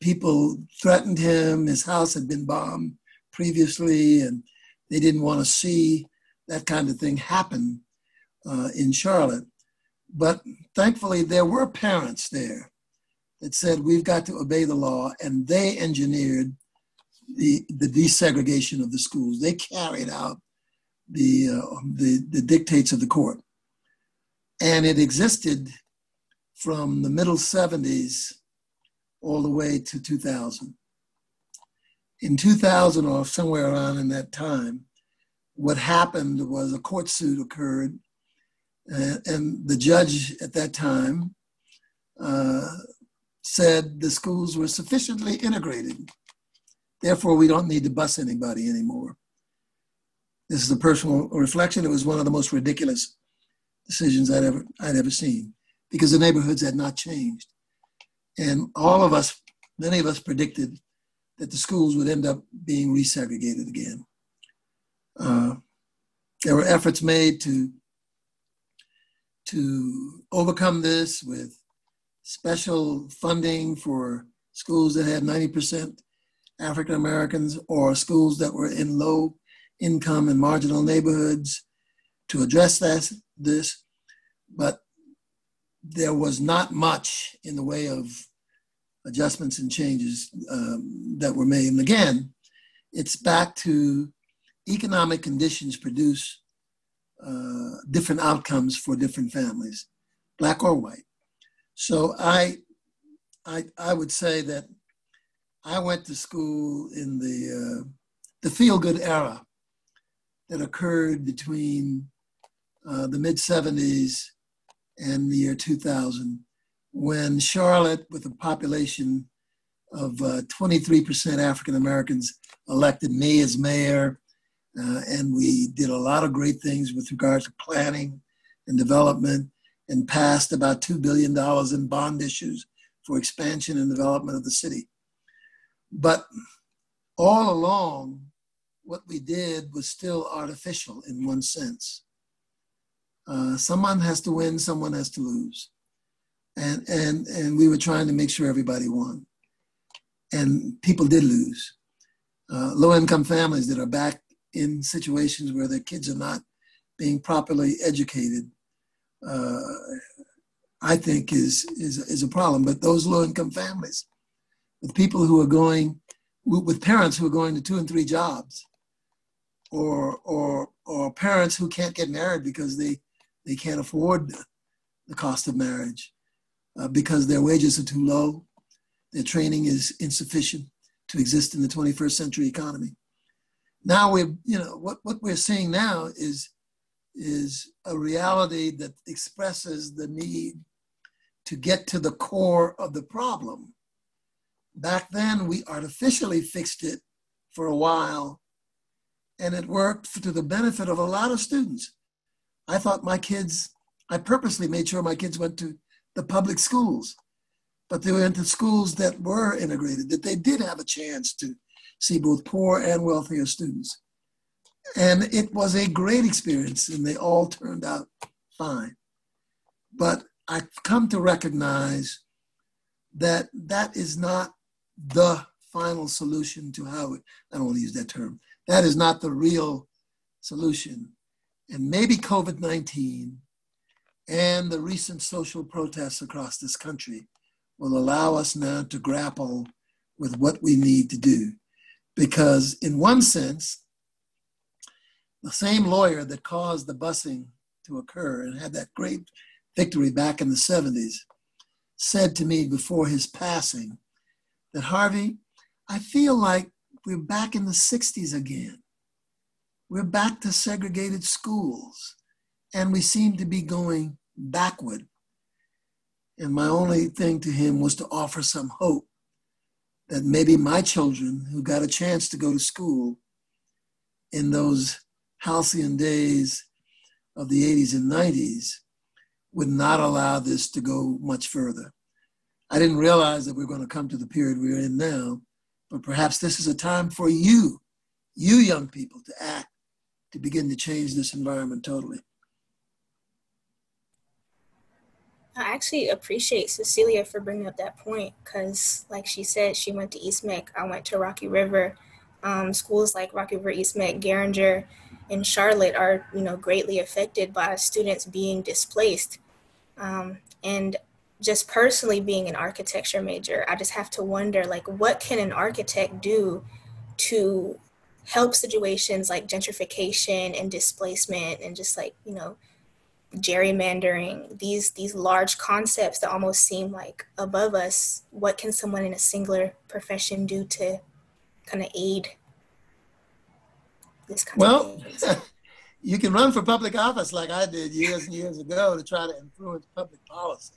people threatened him. His house had been bombed previously, and they didn't want to see that kind of thing happen uh, in Charlotte. But thankfully, there were parents there that said, We've got to obey the law, and they engineered the, the desegregation of the schools. They carried out the, uh, the, the dictates of the court. And it existed from the middle 70s all the way to 2000. In 2000 or somewhere around in that time, what happened was a court suit occurred Uh, and the judge at that time uh, said the schools were sufficiently integrated. Therefore, we don't need to bus anybody anymore. This is a personal reflection. It was one of the most ridiculous decisions I'd ever I'd ever seen because the neighborhoods had not changed, and all of us, many of us, predicted that the schools would end up being resegregated again. Uh, there were efforts made to to overcome this with special funding for schools that had 90% African Americans or schools that were in low income and marginal neighborhoods to address that, this, but there was not much in the way of adjustments and changes um, that were made. And again, it's back to economic conditions produce uh, different outcomes for different families, black or white. So I, I, I would say that I went to school in the uh, the feel good era that occurred between uh, the mid 70s and the year 2000, when Charlotte, with a population of uh, 23% African Americans, elected me as mayor. Uh, and we did a lot of great things with regard to planning and development and passed about $2 billion in bond issues for expansion and development of the city. But all along, what we did was still artificial in one sense. Uh, someone has to win, someone has to lose. And, and, and we were trying to make sure everybody won. And people did lose. Uh, low income families that are back in situations where their kids are not being properly educated, uh, I think is, is, is a problem. But those low income families, with people who are going, with parents who are going to two and three jobs, or or or parents who can't get married because they they can't afford the cost of marriage uh, because their wages are too low, their training is insufficient to exist in the 21st century economy. Now we're you know what what we're seeing now is is a reality that expresses the need to get to the core of the problem. Back then, we artificially fixed it for a while and it worked to the benefit of a lot of students. I thought my kids, I purposely made sure my kids went to the public schools, but they went to schools that were integrated, that they did have a chance to see both poor and wealthier students. And it was a great experience, and they all turned out fine. But I've come to recognize that that is not the final solution to how it, I don't want to use that term, that is not the real solution. And maybe COVID 19 and the recent social protests across this country will allow us now to grapple with what we need to do. Because, in one sense, the same lawyer that caused the busing to occur and had that great victory back in the 70s said to me before his passing that Harvey, I feel like we're back in the 60s again. We're back to segregated schools, and we seem to be going backward. And my only thing to him was to offer some hope that maybe my children, who got a chance to go to school in those halcyon days of the 80s and 90s, would not allow this to go much further. I didn't realize that we we're going to come to the period we're in now but perhaps this is a time for you, you young people, to act, to begin to change this environment totally. I actually appreciate Cecilia for bringing up that point because, like she said, she went to East Meck. I went to Rocky River. Um, schools like Rocky River, East Meck, Garinger, and Charlotte are, you know, greatly affected by students being displaced. Um, and just personally being an architecture major, I just have to wonder like what can an architect do to help situations like gentrification and displacement and just like, you know, gerrymandering, these these large concepts that almost seem like above us, what can someone in a singular profession do to kind of aid this kind well, of you can run for public office like I did years and years ago to try to influence public policy.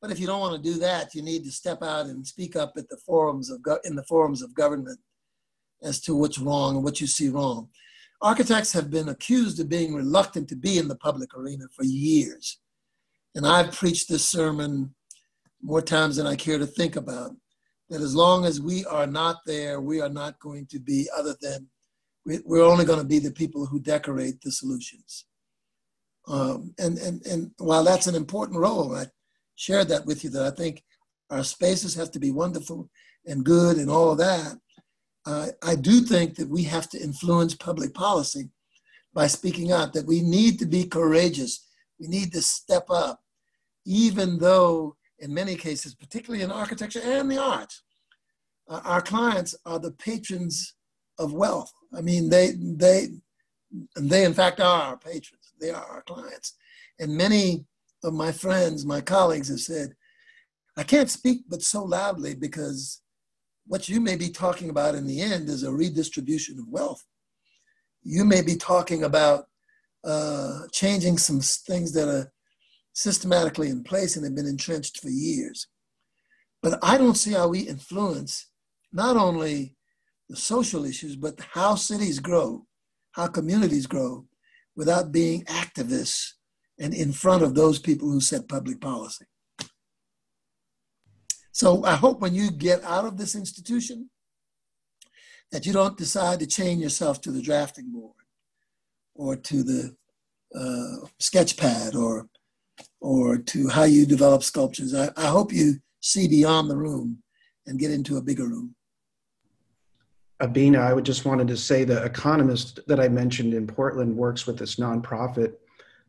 But if you don't want to do that, you need to step out and speak up at the forums of in the forums of government as to what's wrong and what you see wrong. Architects have been accused of being reluctant to be in the public arena for years. And I've preached this sermon more times than I care to think about that as long as we are not there, we are not going to be other than we're only going to be the people who decorate the solutions. Um, and, and, and while that's an important role, I shared that with you that I think our spaces have to be wonderful and good and all of that. Uh, I do think that we have to influence public policy by speaking out, that we need to be courageous. We need to step up, even though in many cases, particularly in architecture and the arts, uh, our clients are the patrons of wealth. I mean, they, they, and they in fact are our patrons. They are our clients. And many of my friends, my colleagues have said, I can't speak but so loudly because what you may be talking about in the end is a redistribution of wealth. You may be talking about uh, changing some things that are systematically in place and have been entrenched for years. But I don't see how we influence not only the social issues, but how cities grow, how communities grow without being activists and in front of those people who set public policy. So I hope when you get out of this institution that you don't decide to chain yourself to the drafting board or to the uh, sketch pad or or to how you develop sculptures. I, I hope you see beyond the room and get into a bigger room. Abina, I would just wanted to say the economist that I mentioned in Portland works with this nonprofit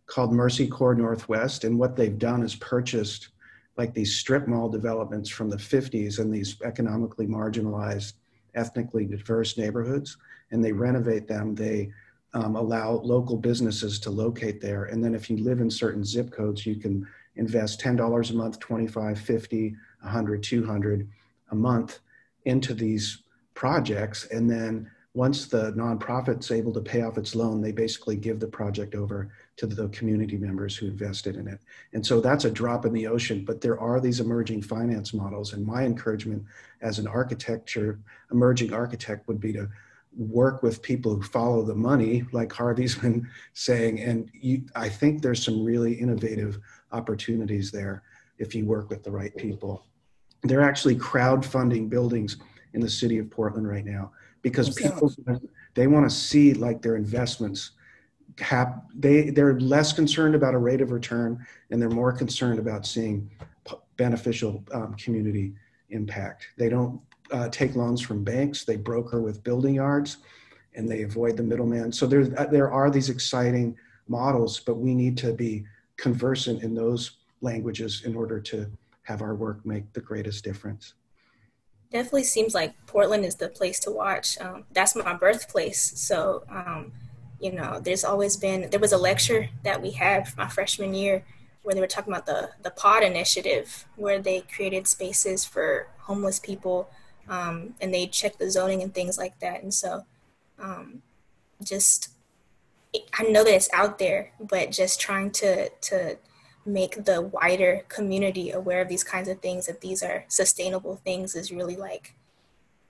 called Mercy Corps Northwest, and what they've done is purchased like these strip mall developments from the 50s and these economically marginalized, ethnically diverse neighborhoods, and they renovate them. They um, allow local businesses to locate there, and then if you live in certain zip codes, you can invest $10 a month, 25, 50, 100, 200 a month into these projects, and then once the nonprofit's able to pay off its loan, they basically give the project over to the community members who invested in it. And so that's a drop in the ocean, but there are these emerging finance models. And my encouragement as an architecture, emerging architect would be to work with people who follow the money, like Harvey's been saying. And you, I think there's some really innovative opportunities there if you work with the right people. They're actually crowdfunding buildings in the city of Portland right now because people they want to see like their investments have they they're less concerned about a rate of return and they're more concerned about seeing beneficial um, community impact. They don't uh, take loans from banks. They broker with building yards and they avoid the middleman. So there uh, there are these exciting models but we need to be conversant in those languages in order to have our work make the greatest difference definitely seems like Portland is the place to watch. Um, that's my birthplace. So, um, you know, there's always been, there was a lecture that we had my freshman year where they were talking about the, the pod initiative, where they created spaces for homeless people um, and they checked the zoning and things like that. And so, um, just, I know that it's out there, but just trying to, to, make the wider community aware of these kinds of things that these are sustainable things is really like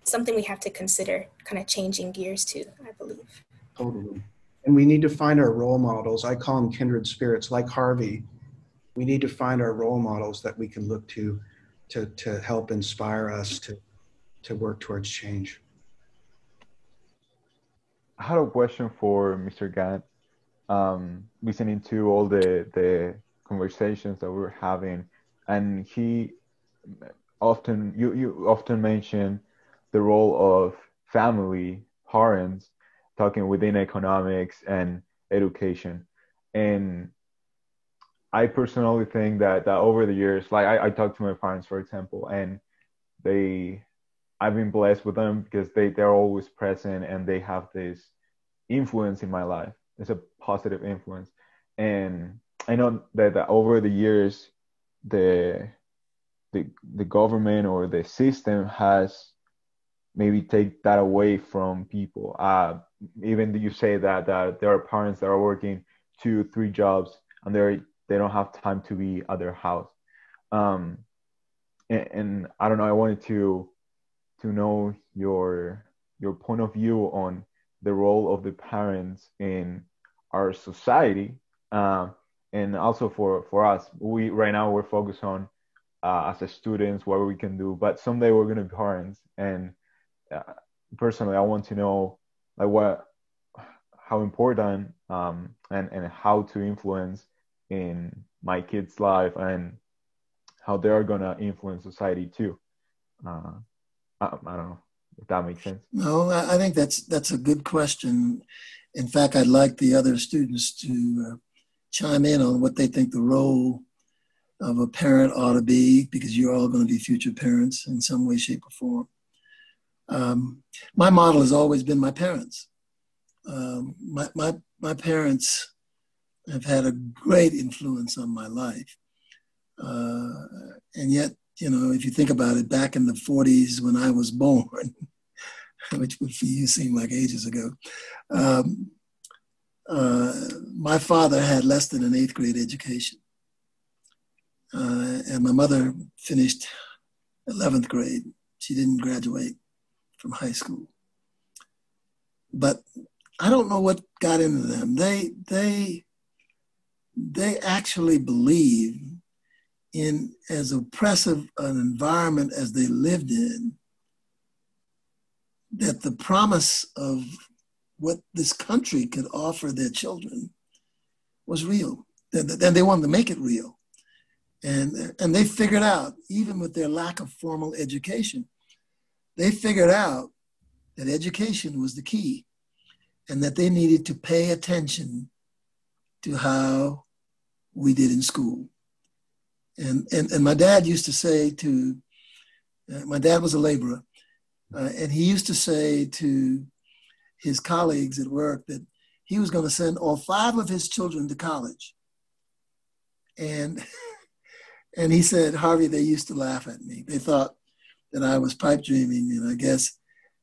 something we have to consider kind of changing gears to i believe. Totally. And we need to find our role models. I call them kindred spirits like harvey. We need to find our role models that we can look to to to help inspire us to to work towards change. I had a question for mr Gantt. Um, listening to all the the conversations that we were having, and he often you you often mention the role of family, parents, talking within economics and education, and I personally think that that over the years, like I, I talked to my parents, for example, and they I've been blessed with them because they they're always present and they have this influence in my life. It's a positive influence, and I know that, that over the years, the the the government or the system has maybe take that away from people. Uh, even you say that that there are parents that are working two, three jobs and they they don't have time to be at their house. Um, and, and I don't know. I wanted to to know your your point of view on the role of the parents in our society, uh, and also for for us. We right now we're focused on uh, as a students what we can do, but someday we're gonna be parents. And uh, personally, I want to know like what how important um, and and how to influence in my kids' life and how they're gonna influence society too. Uh, I, I, don't know if that makes sense. No, I think that's that's a good question. In fact, I'd like the other students to uh, chime in on what they think the role of a parent ought to be, because you're all going to be future parents in some way, shape, or form. Um, my model has always been my parents. Um, my, my, my parents have had a great influence on my life. Uh, and yet, you know, if you think about it, back in the 40s when I was born, which would for you seem like ages ago, um, uh, my father had less than an eighth grade education. Uh, and my mother finished 11th grade. She didn't graduate from high school. But I don't know what got into them. They, they, they actually believe in as oppressive an environment as they lived in, that the promise of what this country could offer their children was real. And they wanted to make it real. And, and they figured out, even with their lack of formal education, they figured out that education was the key and that they needed to pay attention to how we did in school. And, and, and my dad used to say to, uh, my dad was a laborer, uh, and he used to say to his colleagues at work that he was going to send all five of his children to college. And, and he said, Harvey, they used to laugh at me. They thought that I was pipe dreaming. And I guess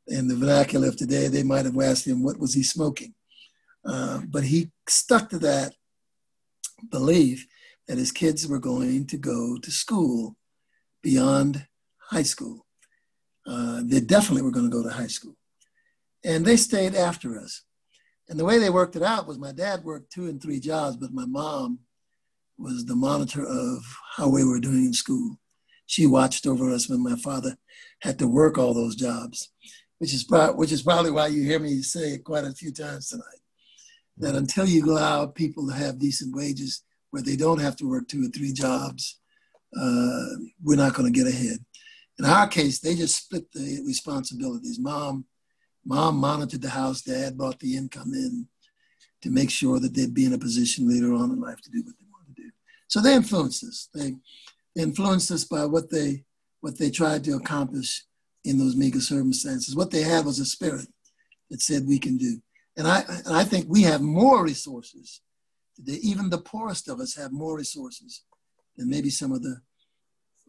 in the vernacular of today, they might have asked him, what was he smoking? Uh, but he stuck to that belief that his kids were going to go to school beyond high school. Uh, they definitely were going to go to high school. And they stayed after us. And the way they worked it out was my dad worked two and three jobs, but my mom was the monitor of how we were doing in school. She watched over us when my father had to work all those jobs, which is, pro- which is probably why you hear me say it quite a few times tonight. That until you allow people to have decent wages, where they don't have to work two or three jobs, uh, we're not going to get ahead. In our case, they just split the responsibilities. Mom, mom monitored the house. Dad brought the income in to make sure that they'd be in a position later on in life to do what they want to do. So they influenced us. They, they influenced us by what they what they tried to accomplish in those meager circumstances. What they had was a spirit that said we can do. And I, and I think we have more resources Today, even the poorest of us have more resources than maybe some of the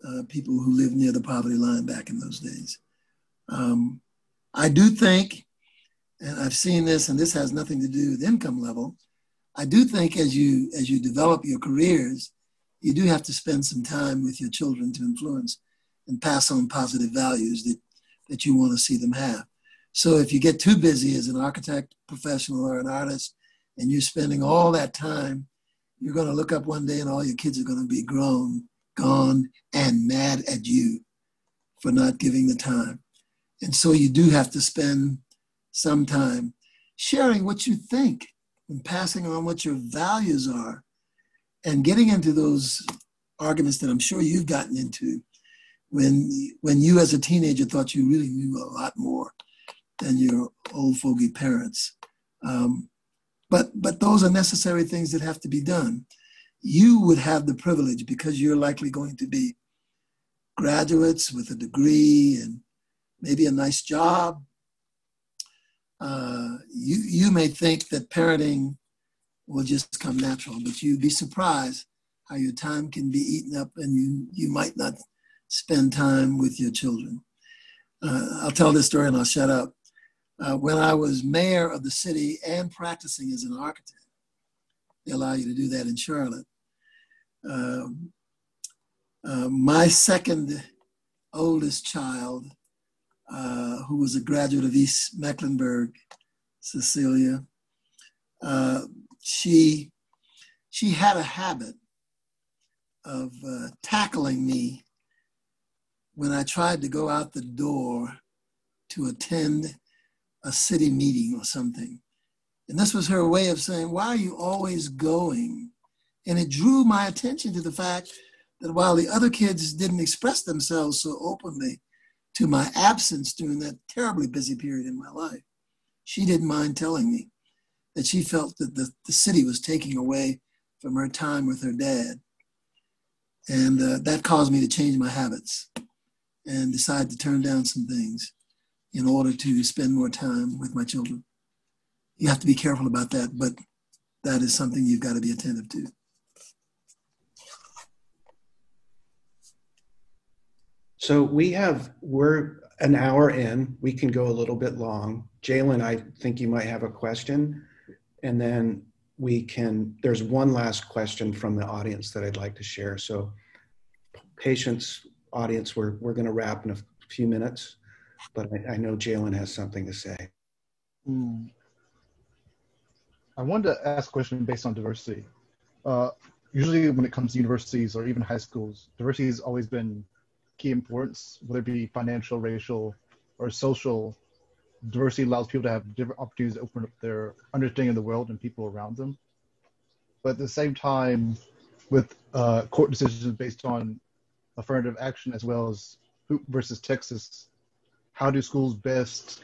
uh, people who lived near the poverty line back in those days. Um, I do think, and I've seen this, and this has nothing to do with income level. I do think as you as you develop your careers, you do have to spend some time with your children to influence and pass on positive values that, that you want to see them have. So if you get too busy as an architect professional or an artist, and you're spending all that time, you're going to look up one day and all your kids are going to be grown, gone, and mad at you for not giving the time. And so you do have to spend some time sharing what you think and passing on what your values are and getting into those arguments that I'm sure you've gotten into when when you as a teenager thought you really knew a lot more than your old fogey parents. Um, but but those are necessary things that have to be done. You would have the privilege because you're likely going to be graduates with a degree and maybe a nice job. Uh, you you may think that parenting will just come natural, but you'd be surprised how your time can be eaten up and you you might not spend time with your children. uh, I'll tell this story and I'll shut up. Uh, when I was mayor of the city and practicing as an architect, they allow you to do that in Charlotte. Um, uh, my second oldest child, uh, who was a graduate of East Mecklenburg, Cecilia, uh, she she had a habit of uh, tackling me when I tried to go out the door to attend a city meeting or something. And this was her way of saying, Why are you always going? And it drew my attention to the fact that while the other kids didn't express themselves so openly to my absence during that terribly busy period in my life, she didn't mind telling me that she felt that the, the city was taking away from her time with her dad. And uh, that caused me to change my habits and decide to turn down some things in order to spend more time with my children. You have to be careful about that, but that is something you've got to be attentive to. So we have, we're an hour in. We can go a little bit long. Jalen, I think you might have a question. And then we can, there's one last question from the audience that I'd like to share. So patience, audience, we're, we're going to wrap in a few minutes, but I, I know Jalen has something to say. Mm. I wanted to ask a question based on diversity. Uh, usually when it comes to universities or even high schools, diversity has always been key importance, whether it be financial, racial, or social. Diversity allows people to have different opportunities to open up their understanding of the world and people around them. But at the same time, with uh, court decisions based on affirmative action as well as Hopwood versus Texas, how do schools best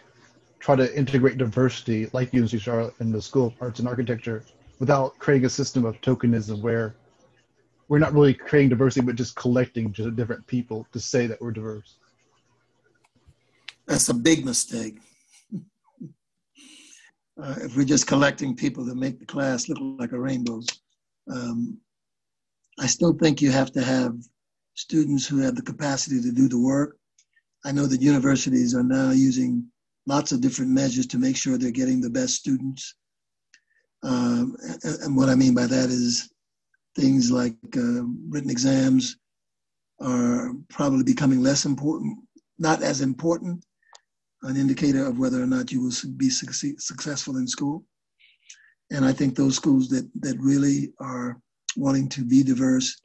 try to integrate diversity like UNC Charlotte in the School of Arts and Architecture without creating a system of tokenism where we're not really creating diversity, but just collecting just different people to say that we're diverse. That's a big mistake. uh, if we're just collecting people to make the class look like a rainbow, um, I still think you have to have students who have the capacity to do the work. I know that universities are now using lots of different measures to make sure they're getting the best students. Um, and, and, what I mean by that is things like uh, written exams are probably becoming less important, not as important, an indicator of whether or not you will be succeed, successful in school. And I think those schools that, that really are wanting to be diverse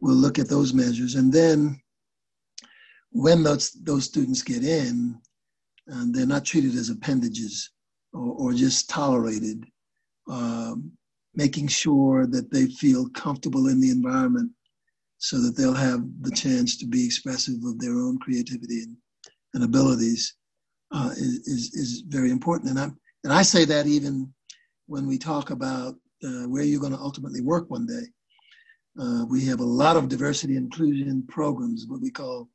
will look at those measures. And then when those, those students get in, and they're not treated as appendages or, or just tolerated. Um, making sure that they feel comfortable in the environment so that they'll have the chance to be expressive of their own creativity and, and abilities uh, is, is, very important. And, i and I say that even when we talk about uh, where you're going to ultimately work one day. Uh, we have a lot of diversity inclusion programs, what we call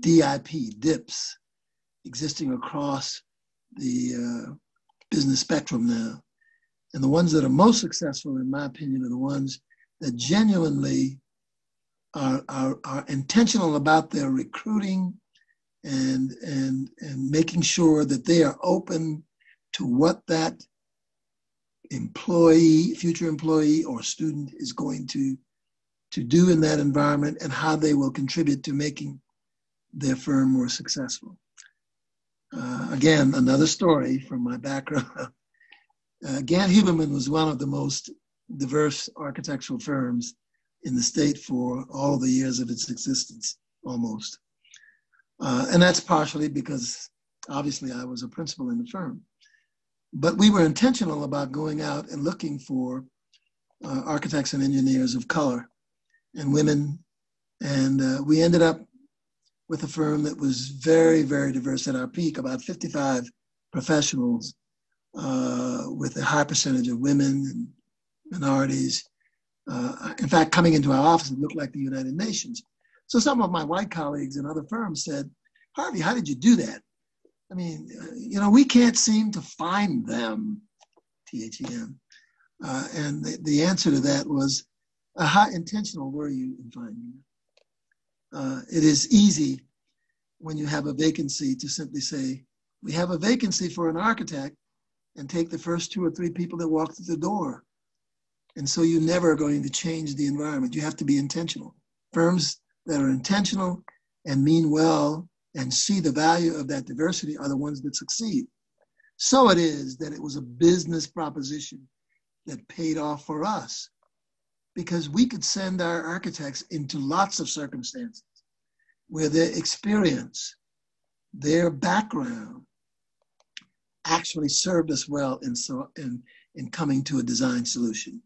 DIP, DIPS, existing across the uh, business spectrum now. And the ones that are most successful, in my opinion, are the ones that genuinely are, are, are intentional about their recruiting and, and, and making sure that they are open to what that employee, future employee or student is going to, to do in that environment and how they will contribute to making their firm more successful. Uh, again, another story from my background. Uh, Gantt Huberman was one of the most diverse architectural firms in the state for all the years of its existence, almost. Uh, and that's partially because obviously I was a principal in the firm. But we were intentional about going out and looking for uh, architects and engineers of color and women. And uh, we ended up with a firm that was very, very diverse at our peak, about 55 professionals uh, with a high percentage of women and minorities. Uh, in fact, coming into our office, it looked like the United Nations. So some of my white colleagues in other firms said, Harvey, how did you do that? I mean, you know, we can't seem to find them, T-H-E-M. Uh, and the, the answer to that was, uh, how intentional were you in finding them? Uh, it is easy when you have a vacancy to simply say, we have a vacancy for an architect and take the first two or three people that walk through the door. And so you're never going to change the environment. You have to be intentional. Firms that are intentional and mean well and see the value of that diversity are the ones that succeed. So it is that it was a business proposition that paid off for us because we could send our architects into lots of circumstances where their experience, their background actually served us well in, so, in, in coming to a design solution.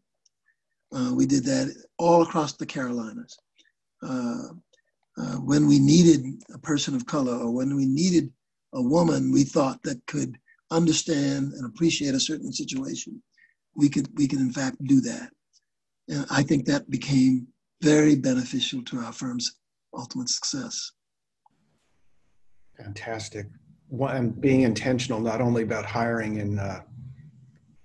Uh, we did that all across the Carolinas. Uh, uh, when we needed a person of color or when we needed a woman we thought that could understand and appreciate a certain situation, we could, we could in fact do that. And I think that became very beneficial to our firm's ultimate success. Fantastic. One, being intentional not only about hiring in uh,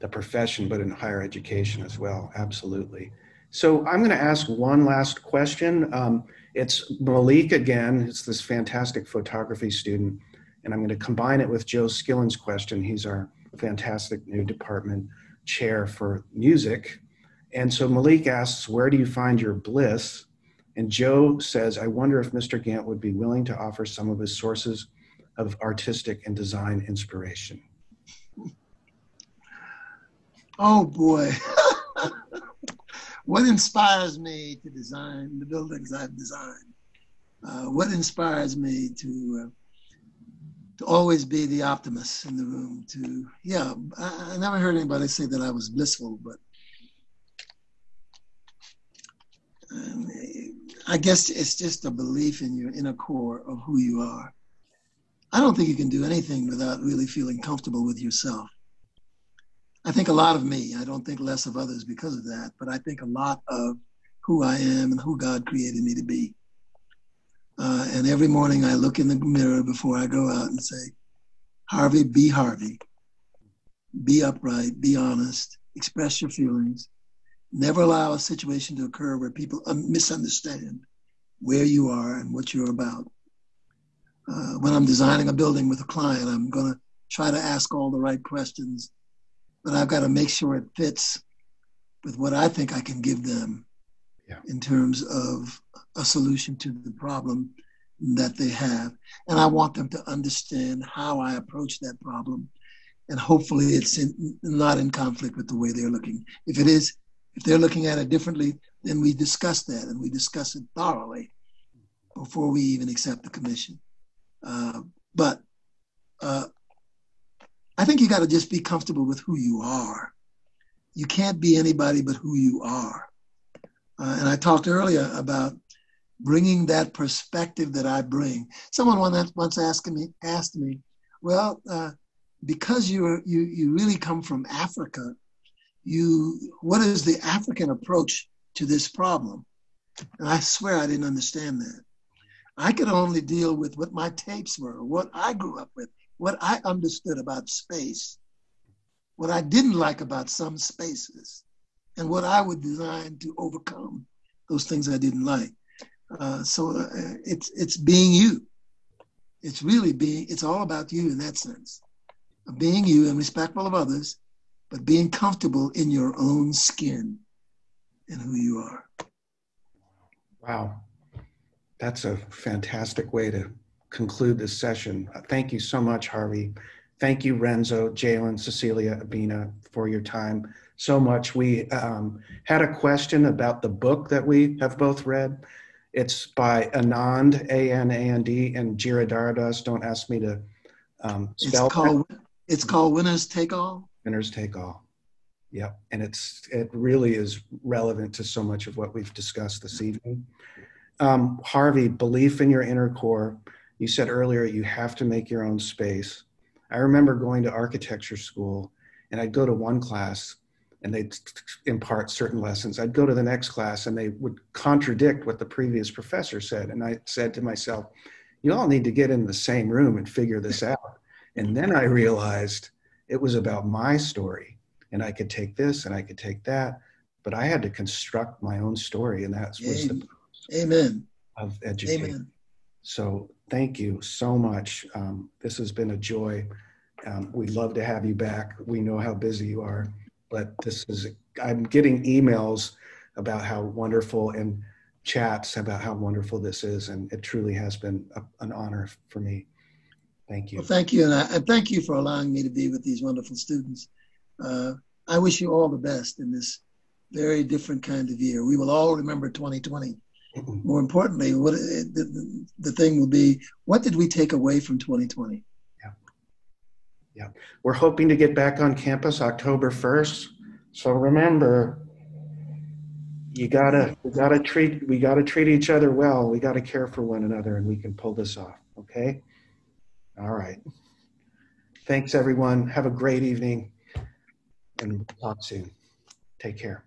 the profession, but in higher education as well. Absolutely. So I'm going to ask one last question. Um, it's Malik again. It's this fantastic photography student. And I'm going to combine it with Joe Skillen's question. He's our fantastic new department chair for music. And so Malik asks, Where do you find your bliss? And Joe says, I wonder if Mr. Gantt would be willing to offer some of his sources of artistic and design inspiration. Oh boy. what inspires me to design the buildings I've designed? Uh, what inspires me to uh, to always be the optimist in the room? To yeah, I, I never heard anybody say that I was blissful, but um, I guess it's just a belief in your inner core of who you are. I don't think you can do anything without really feeling comfortable with yourself. I think a lot of me. I don't think less of others because of that, but I think a lot of who I am and who God created me to be. Uh, and every morning I look in the mirror before I go out and say, Harvey, be Harvey. Be upright, be honest, express your feelings. Never allow a situation to occur where people misunderstand where you are and what you're about. Uh, when I'm designing a building with a client, I'm going to try to ask all the right questions but I've got to make sure it fits with what I think I can give them yeah. in terms of a solution to the problem that they have. And I want them to understand how I approach that problem. And hopefully it's in, not in conflict with the way they're looking. If it is, if they're looking at it differently, then we discuss that and we discuss it thoroughly before we even accept the commission. Uh, but uh, I think you got to just be comfortable with who you are. You can't be anybody but who you are. Uh, and I talked earlier about bringing that perspective that I bring. Someone once asked me, asked me, well, uh, because you you you really come from Africa, you what is the African approach to this problem? And I swear I didn't understand that. I could only deal with what my tapes were, what I grew up with what I understood about space, what I didn't like about some spaces, and what I would design to overcome those things I didn't like. Uh, so uh, it's it's being you. It's really being. It's all about you in that sense, being you and respectful of others, but being comfortable in your own skin and who you are. Wow, that's a fantastic way to conclude this session. Thank you so much, Harvey. Thank you, Renzo, Jalen, Cecilia, Abina, for your time so much. We um, had a question about the book that we have both read. It's by Anand, A-N-A-N-D, and Giridharadas. Don't ask me to um, spell it's called, that. It's called Winners Take All? Winners Take All. Yep, and it's it really is relevant to so much of what we've discussed this evening. Um, Harvey, belief in your inner core you said earlier you have to make your own space. I remember going to architecture school and I'd go to one class and they'd impart certain lessons. I'd go to the next class and they would contradict what the previous professor said. And I said to myself, you all need to get in the same room and figure this out. And then I realized it was about my story and I could take this and I could take that, but I had to construct my own story. And that was the Amen. of education. Amen. So thank you so much. Um, this has been a joy. Um, we'd love to have you back. We know how busy you are, but this is, I'm getting emails about how wonderful and chats about how wonderful this is. And it truly has been a, an honor for me. Thank you. Well, thank you. And, I, and thank you for allowing me to be with these wonderful students. Uh, I wish you all the best in this very different kind of year. We will all remember 2020. More importantly, what uh, the, the thing will be, what did we take away from 2020? Yeah. Yeah. We're hoping to get back on campus October 1st. So remember, you gotta we gotta treat we gotta treat each other well. We gotta care for one another and we can pull this off. Okay? All right. Thanks everyone. Have a great evening and we'll talk soon. Take care.